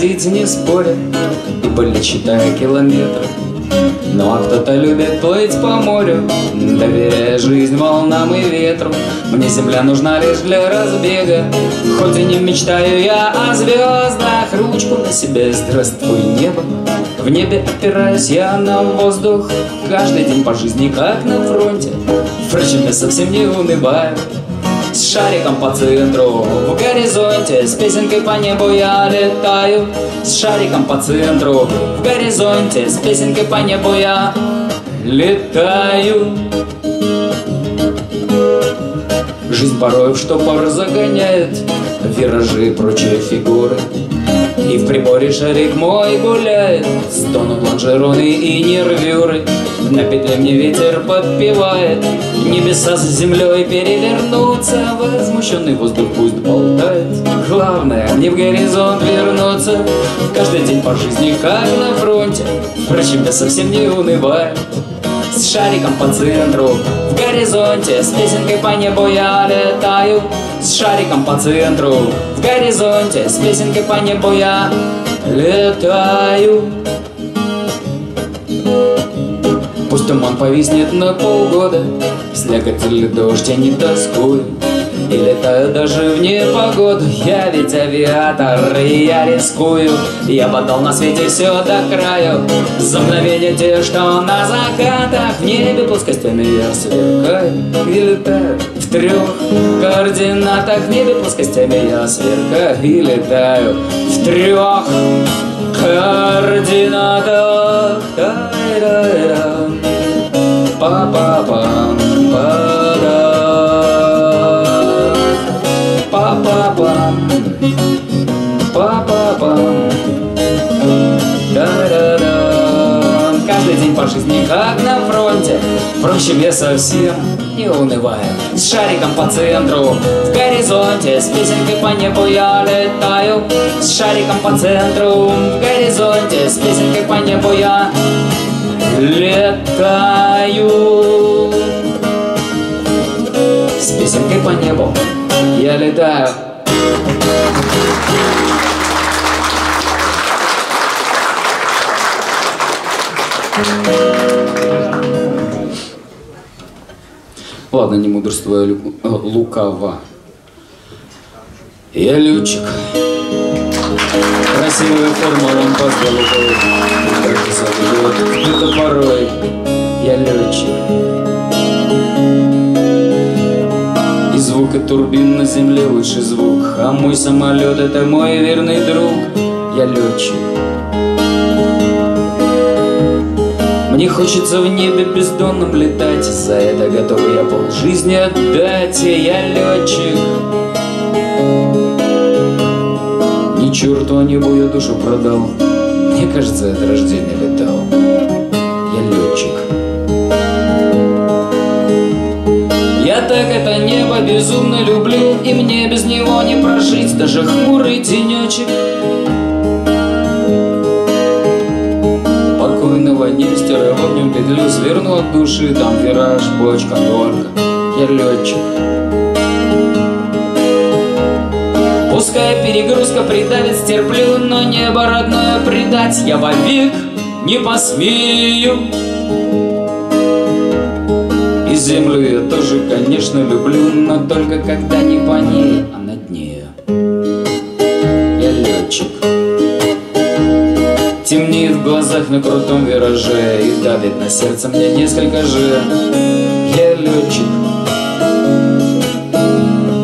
ходить, не споря, И пыль считая километры. Ну а кто-то любит плыть по морю, доверяя жизнь волнам и ветру. Мне земля нужна лишь для разбега, хоть и не мечтаю я о звездах. Ручку на себе, здравствуй, небо. В небе опираюсь я на воздух, каждый день по жизни как на фронте. Впрочем, я совсем не унываю. С шариком по центру. В горизонте С песенкой по небу я летаю. С шариком по центру. В горизонте С песенкой по небу я летаю. Жизнь порой в штопор загоняет Виражи и прочие фигуры. И в приборе шарик мой гуляет Стонут лонжероны и нервюры На петле мне ветер подпевает Небеса с землей перевернутся Возмущенный воздух пусть болтает. Главное мне в горизонт вернуться Каждый день по жизни как на фронте Впрочем, я совсем не унываю с шариком по центру В горизонте с песенкой по небу я летаю. С шариком по центру В горизонте с песенкой по небу я летаю Пусть туман повиснет на полгода Слякоть или дождь, я не тоскую И летаю даже в непогоду Я ведь авиатор, и я рискую. Я подал на свете все до краю За мгновение те, что на закатах. В небе плоскостями я сверкаю И летаю в трех координатах. В небе плоскостями я сверкаю И летаю в трех координатах. Тай-дай-дам. Па-па-пам, па-да. Па-па-пам. Да-да-дам. Каждый день по жизни как на фронте Впрочем, я совсем не унываю С шариком по центру в горизонте С песенкой по небу я летаю С шариком по центру в горизонте С песенкой по небу я летаю. С песенкой по небу я летаю. Ладно, не мудрствуя лю- э, лукаво. Я летчик. Красивая форма лампас голубой. Это порой. Я летчик. И звук от турбин на земле лучший звук. А мой самолет это мой верный друг. Я летчик. Мне хочется в небе бездонном летать За это готов я полжизни отдать Я летчик И черту небу я душу продал Мне кажется, от рождения летал безумно люблю И мне без него не прожить. Даже хмурый денечек Покойного Нестера в нем петлю Сверну от души, там вираж, бочка, горка Я летчик Пускай перегрузка придавит, стерплю, но небо родное предать я вовек не посмею. Землю я тоже, конечно, люблю, но только когда не по ней, а над нею. Я летчик. Темнеет в глазах на крутом вираже И давит на сердце мне несколько же Я летчик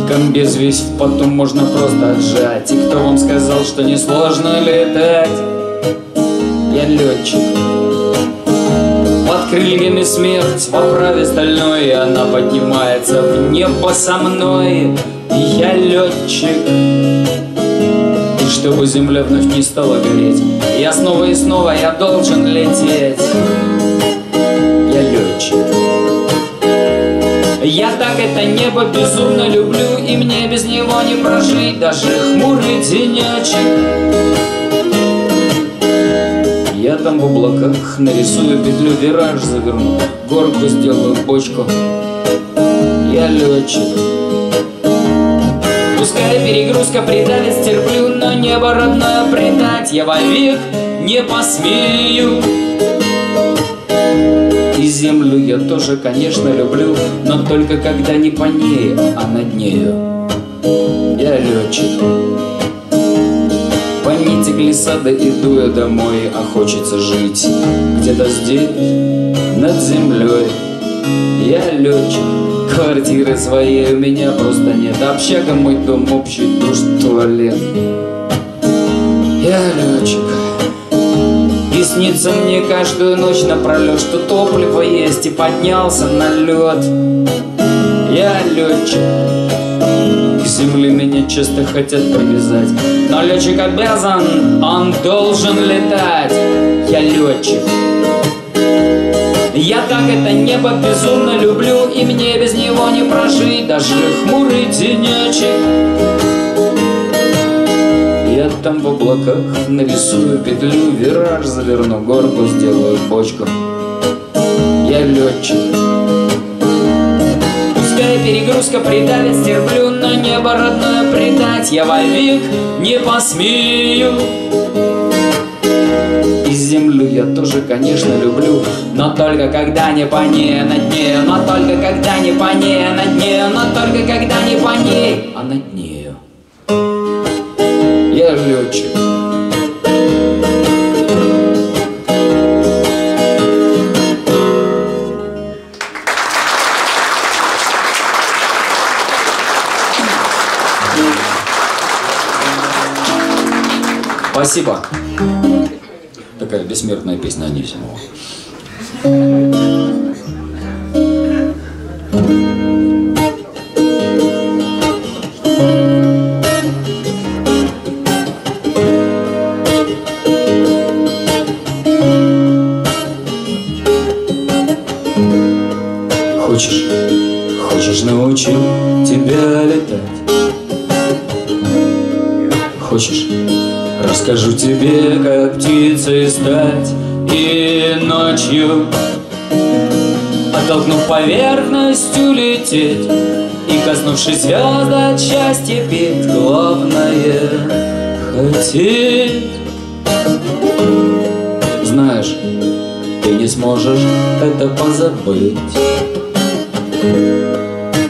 комбез весь в потом можно просто отжать И кто вам сказал, что несложно летать? Я летчик крыльями смерть в оправе стальной она поднимается в небо со мной. Я летчик И чтобы земля вновь не стала гореть Я снова и снова я должен лететь. Я летчик. Я так это небо безумно люблю И мне без него не прожить Даже хмурый денечек Я там в облаках нарисую петлю Вираж заверну, горку сделаю бочку Я летчик Пускай перегрузка придавит, стерплю Но небо родное предать я вовек не посмею и землю я тоже, конечно, люблю, но только когда не по ней, а над нею. Я летчик. Глиссады иду я домой, а хочется жить где-то здесь, над землей. Я летчик, квартиры своей у меня просто нет, общага мой дом, общий душ, туалет. Я летчик. И снится мне каждую ночь напролет, что топливо есть и поднялся на лед. Я летчик, к земле меня часто хотят привязать, но летчик обязан, он должен летать. Я летчик. Я так это небо безумно люблю, и мне без него не прожить, даже хмурый денечек. Я там в облаках нарисую петлю, вираж заверну, горку сделаю бочку. Я летчик. Перегрузка придавит, стерплю, но небо родное предать я вовек не посмею. И землю я тоже, конечно, люблю, но только когда не по ней, а над ней, но только когда не по ней, а над ней, но только когда не по ней, а над ней Спасибо. Такая бессмертная песня Анисимова. Лететь. И коснувшись звезд от счастья петь Главное хотеть. Знаешь, ты не сможешь это позабыть.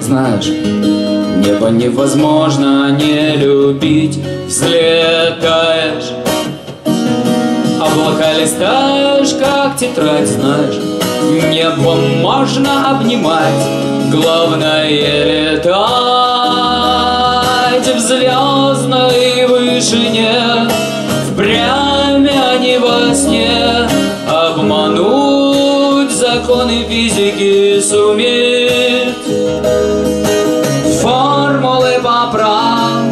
Знаешь, Небо невозможно не любить. Взлетаешь Облака листаешь, как тетрадь, знаешь Небо можно обнимать Главное летать в звездной вышине. Впрямь, а не во сне Обмануть законы физики суметь формулы поправ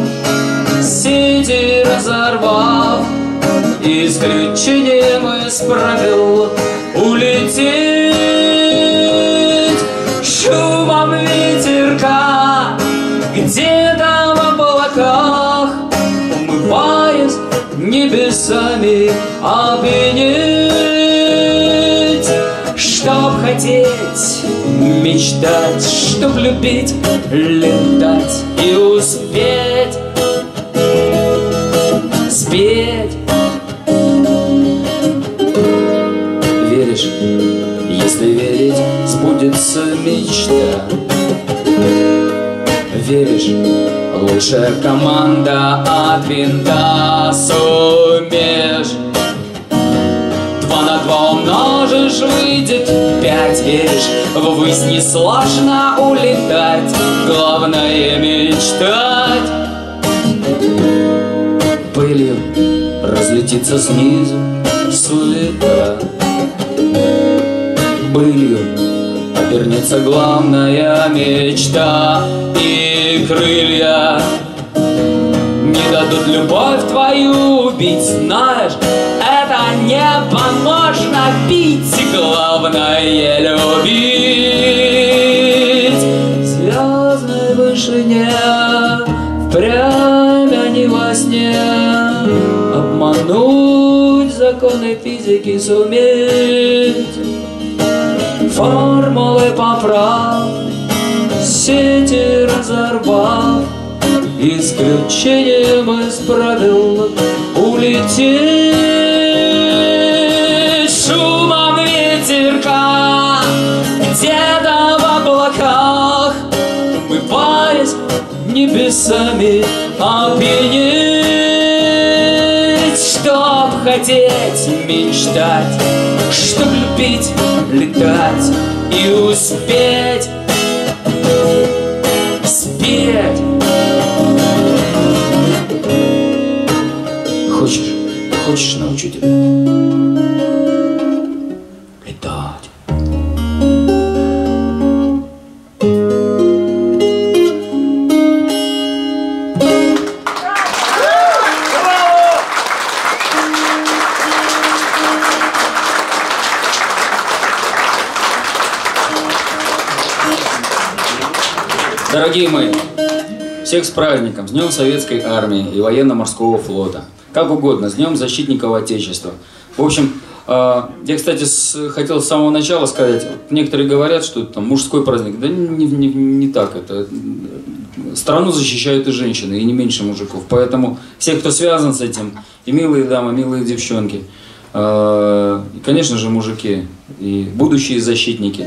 Сети разорвать исключением из правил мечтать, чтоб любить, летать и успеть спеть. Веришь, если верить, сбудется мечта. Веришь, лучшая команда от винта сумеешь. Два на два умножишь, выйдет пять, веришь, ввысь не сложно улетать, главное мечтать пылью разлетится снизу суета. Былью обернется главная мечта и крылья не дадут любовь твою убить, знаешь, небо можно бить, главное любить. Звездной вышине впрямь они во сне обмануть законы физики суметь. Формулы поправ, сети разорвав, Исключением из правил улететь небесами опьянеть, чтоб хотеть мечтать, чтоб любить, летать и успеть праздником, с Днем Советской Армии и Военно-Морского флота. Как угодно, с Днем Защитников Отечества. В общем, э, я, кстати, хотел с самого начала сказать, некоторые говорят, что это мужской праздник. Да не, не- не так это. Страну защищают и женщины, и не меньше мужиков. Поэтому все, кто связан с этим, и милые дамы, милые девчонки, э, и, конечно же, мужики, и будущие защитники,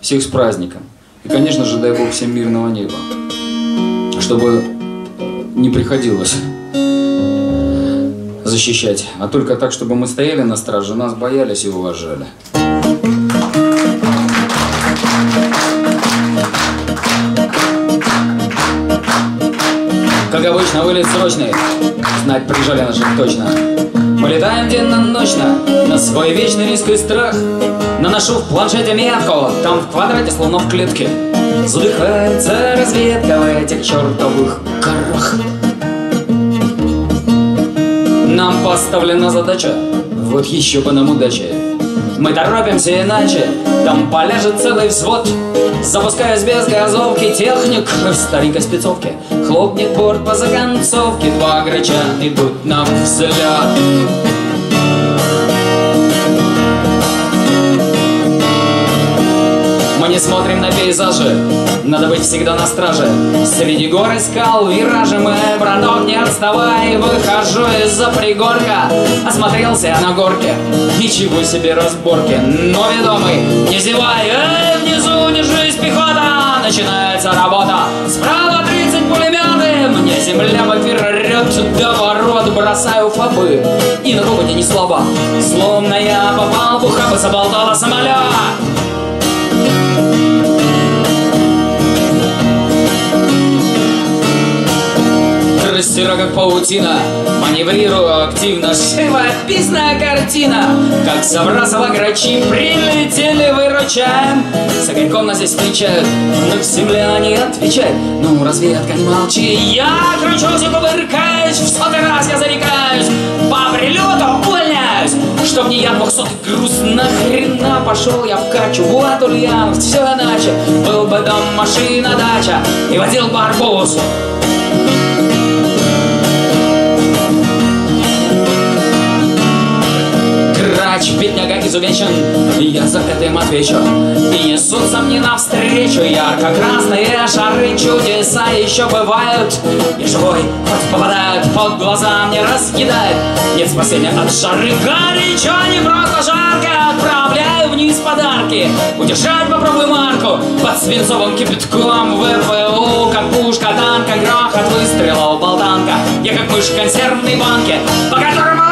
всех с праздником. И, конечно же, дай Бог всем мирного неба чтобы не приходилось защищать, а только так, чтобы мы стояли на страже, нас боялись и уважали. Как обычно, вылет срочный, знать прижали наших точно. Мы летаем денно-ночно, свой вечный риск и страх. Наношу в планшете метку, там в квадрате, словно в клетке. Задыхается разведка в этих чертовых горах. Нам поставлена задача, вот еще бы нам удачи. Мы торопимся иначе, там поляжет целый взвод. Запускаясь без газовки, техник в старенькой спецовке. Хлопнет борт по законцовке, два грача идут нам вслед. Смотрим на пейзажи, надо быть всегда на страже. Среди гор и скал виражи мы, браток, не отставай. Выхожу из-за пригорка, осмотрелся на горке. Ничего себе разборки, но ведомый, не зевай. Эй, внизу жизнь пехота, начинается работа. Справа 30 пулеметы, мне земля поперет до ворот. Бросаю фабы, и на роботе не слабо. Словно я попал в ухабы, заболтала самолет. Растера как паутина. Маневрирую активно. Живописная картина. Как забрасывала грачи Прилетели, выручаем. С огоньком нас здесь встречают Но в земле они отвечают. Ну, разведка, не молчи? Я кручусь и кувыркаюсь В сотый раз я зарекаюсь. По прилету увольняют Чтоб не я двухсотый груз, нахрена пошел я в качу? Вот Ульянов, все иначе. Был бы дом, машина, дача. И водил бы арбуз Грач, бедняга изувечен. Я за это им отвечу. И несутся мне навстречу Ярко-красные шары Чудеса еще бывают. И живой хоть попадают Под глаза мне разъедает Нет спасения от жары Горячо, не просто жарко Отправляю вниз подарки. Удержать попробуй марку Под свинцовым кипятком ВПУ. Как пушка танка Грохот выстрелов болтанка. Я как мышь в консервной банке По которой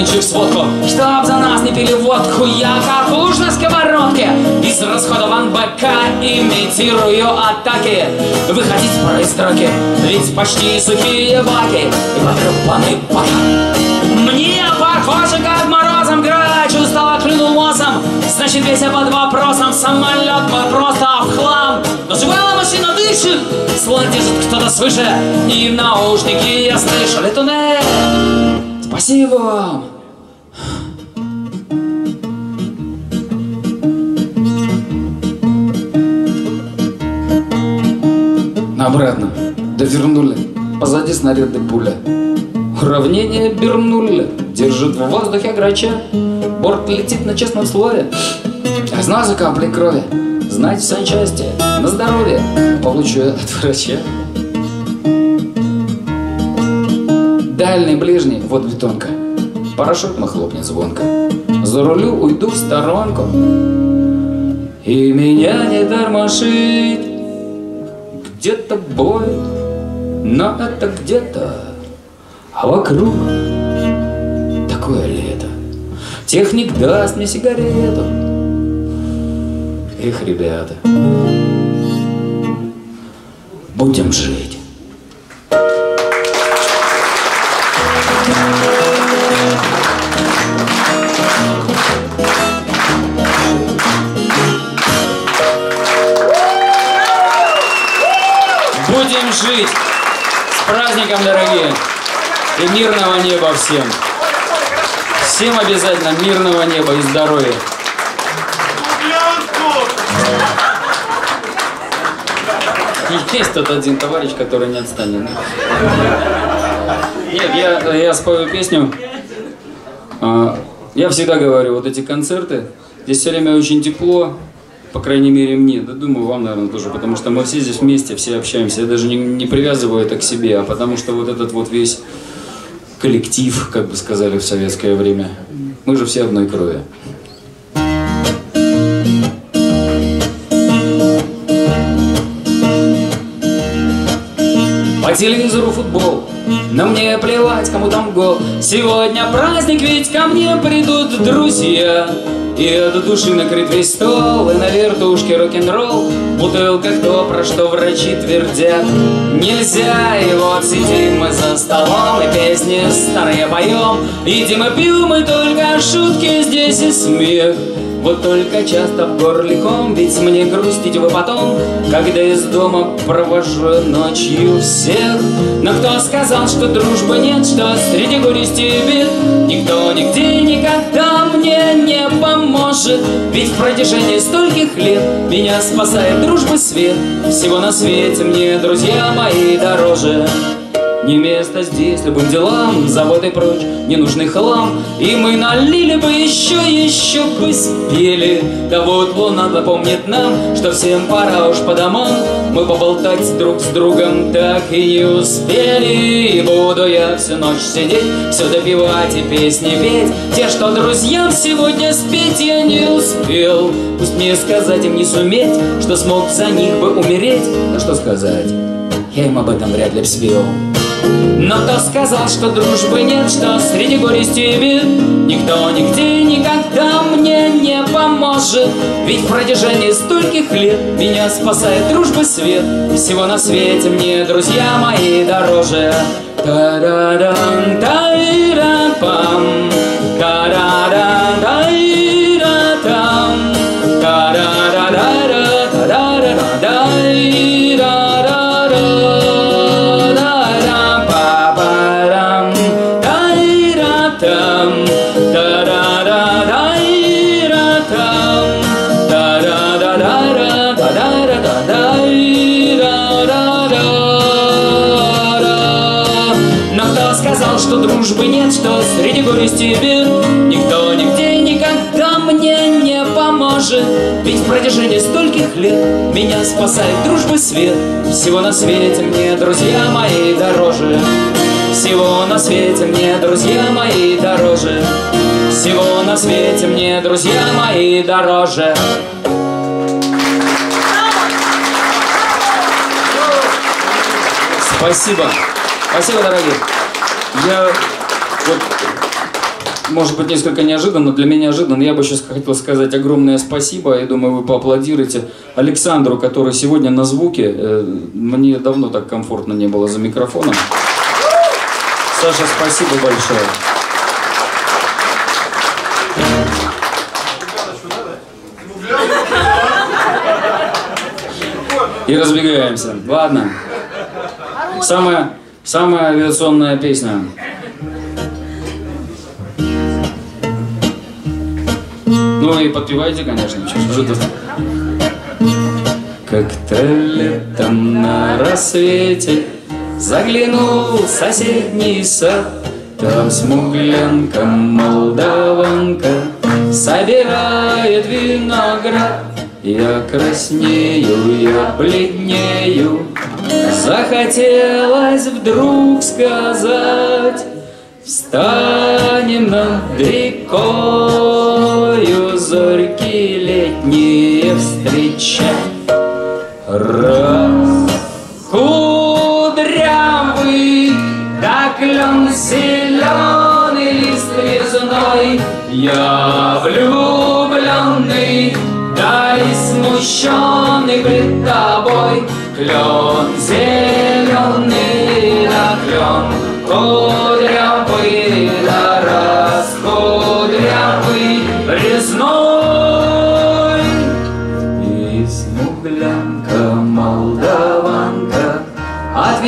нынче в сводку Чтоб за нас не пили водку Я как уж на сковородке. Из расходован БК Имитирую атаки. Выходить пора из строки Ведь почти сухие баки. И потрепанный пока Мне похоже, как морозом грач Устало клюнул носом. Значит, весь я под вопросом Самолет мой просто в хлам. Но живая машина дышит Слон держит кто-то свыше. И в наушники я слышу Летунель Спасибо вам! Обратно. Довернули. Позади снаряды пуля. Уравнение Бернулли держит в воздухе грача. Борт летит на честном слове. А знал за каплей крови. Знать в санчасти. На здоровье. Получу от врача. Дальний, ближний, вот бетонка. Парашют мой хлопнет звонко. За рулю уйду в сторонку. И меня не тормошит. Где-то бой, но это где-то. А вокруг такое лето. Техник даст мне сигарету. Эх, ребята, будем жить. Праздником, дорогие! И мирного неба всем! Всем обязательно мирного неба и здоровья! Есть тут один товарищ, который не отстанет. Нет, я, я спою песню. А, Я всегда говорю, вот эти концерты, здесь все время очень тепло, по крайней мере мне, да думаю, вам, наверное, тоже, потому что мы все здесь вместе, все общаемся. Я даже не, не привязываю это к себе, а потому что вот этот вот весь коллектив, как бы сказали в советское время, мы же все одной крови. По телевизору футбол, но мне плевать, кому там гол. Сегодня праздник, ведь ко мне придут друзья. И от души накрыт весь стол, и на вертушке рок-н-ролл. Бутылках то, про что врачи твердят. Нельзя, и вот сидим мы за столом, и песни старые поем. Едим и пьем, мы только шутки здесь и смех. Вот только часто в горле ком, ведь мне грустить вы потом, когда из дома провожу ночью всех. Но кто сказал, что дружбы нет, что среди горести бед никто нигде никогда мне не поможет? Ведь в протяжении стольких лет меня спасает дружбы свет. Всего на свете мне, друзья мои, дороже. Не место здесь любым делам, заботы прочь, ненужный хлам. И мы налили бы еще, еще бы спели. Да вот луна напомнит нам, что всем пора уж по домам. Мы поболтать друг с другом так и не успели. И буду я всю ночь сидеть, все допивать и песни петь. Те, что друзьям сегодня спеть я не успел. Пусть мне сказать им не суметь, что смог за них бы умереть. Да что сказать, я им об этом вряд ли б спел. Но кто сказал, что дружбы нет, что среди горести и бед Никто нигде никогда мне не поможет. Ведь в протяжении стольких лет меня спасает дружбы свет. Всего на свете мне, друзья мои, дороже. Та-да-дан, та-ира-пам, лет меня спасает дружбы свет. Всего на свете мне, друзья мои, дороже. Всего на свете мне, друзья мои, дороже. Всего на свете мне, друзья мои, дороже. Спасибо. Спасибо, дорогие. Я вот, может быть, несколько неожиданно, для меня неожиданно. Я бы сейчас хотел сказать огромное спасибо. Я думаю, вы поаплодируете Александру, который сегодня на звуке. Э, мне давно так комфортно не было за микрофоном. Саша, спасибо большое. И разбегаемся. Ладно. Самая, самая авиационная песня. Ну и подпевайте, конечно, что тут. Как-то летом на рассвете Заглянул в соседний сад. Там смуглянка, молдаванка Собирает виноград. Я краснею, я бледнею. Захотелось вдруг сказать Встанем над рекою Зорьки летние встречать. Раз. Кудрявый Да клен зеленый лист резной. Я влюбленный Да и смущенный пред тобой. Клен зеленый,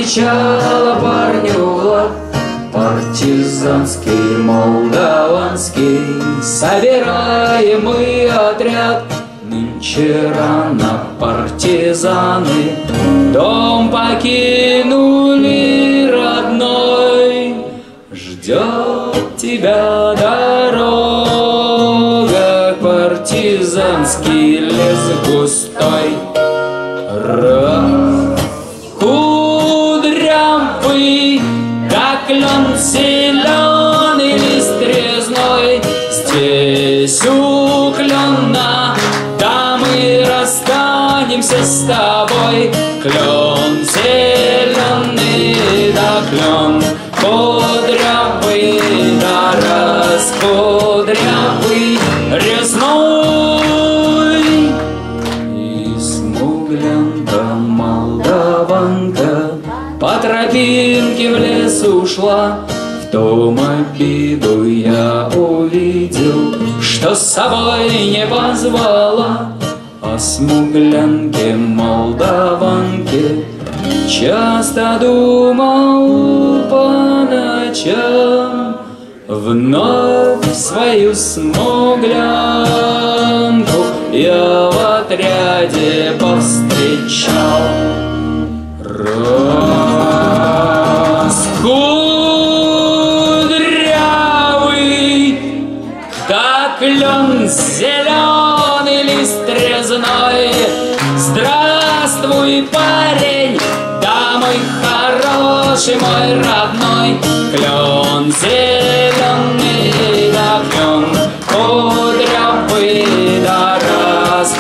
Отвечала парню Влад Партизанский, молдаванский. Собираем мы отряд Нынче рано партизаны. Дом покинули родной Ждет тебя дорога. Партизанский лес густой Клен зеленый, да клен кудрявый, да раскудрявый, резной. И смуглянка молдаванка по тропинке в лес ушла, в том обиду я увидел, что с собой не позвала о смуглянке молдаванке. Часто думал по ночам Вновь свою смуглянку Я в отряде повстречал. Раз хороший, мой родной, клен зеленый, да клен кудрявый, да раз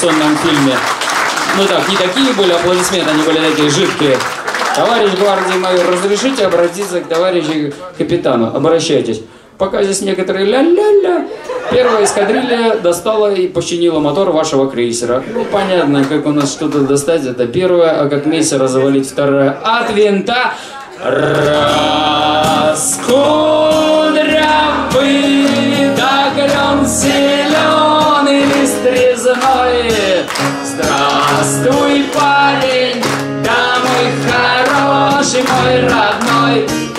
самом авиационном фильме? Ну так, не такие были аплодисменты, они были такие жидкие. Товарищ гвардии майор, разрешите обратиться к товарищу капитану? Обращайтесь. пока здесь некоторые ля-ля-ля, первая эскадрилья достала и починила мотор вашего крейсера. Ну, понятно, как у нас что-то достать, это первое, а как мессера завалить второе. От винта раскудрявый,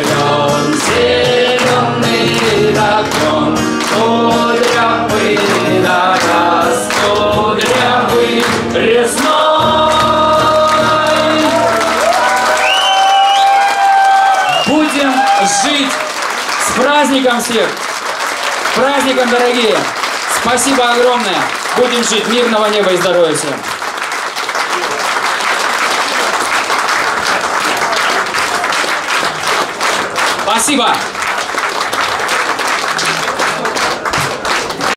клен зеленый, да клен кудрявый, да раскудрявый, резной. Будем жить с праздником всех! Праздником, дорогие! Спасибо огромное! Будем жить мирного неба и здоровья всем! Спасибо!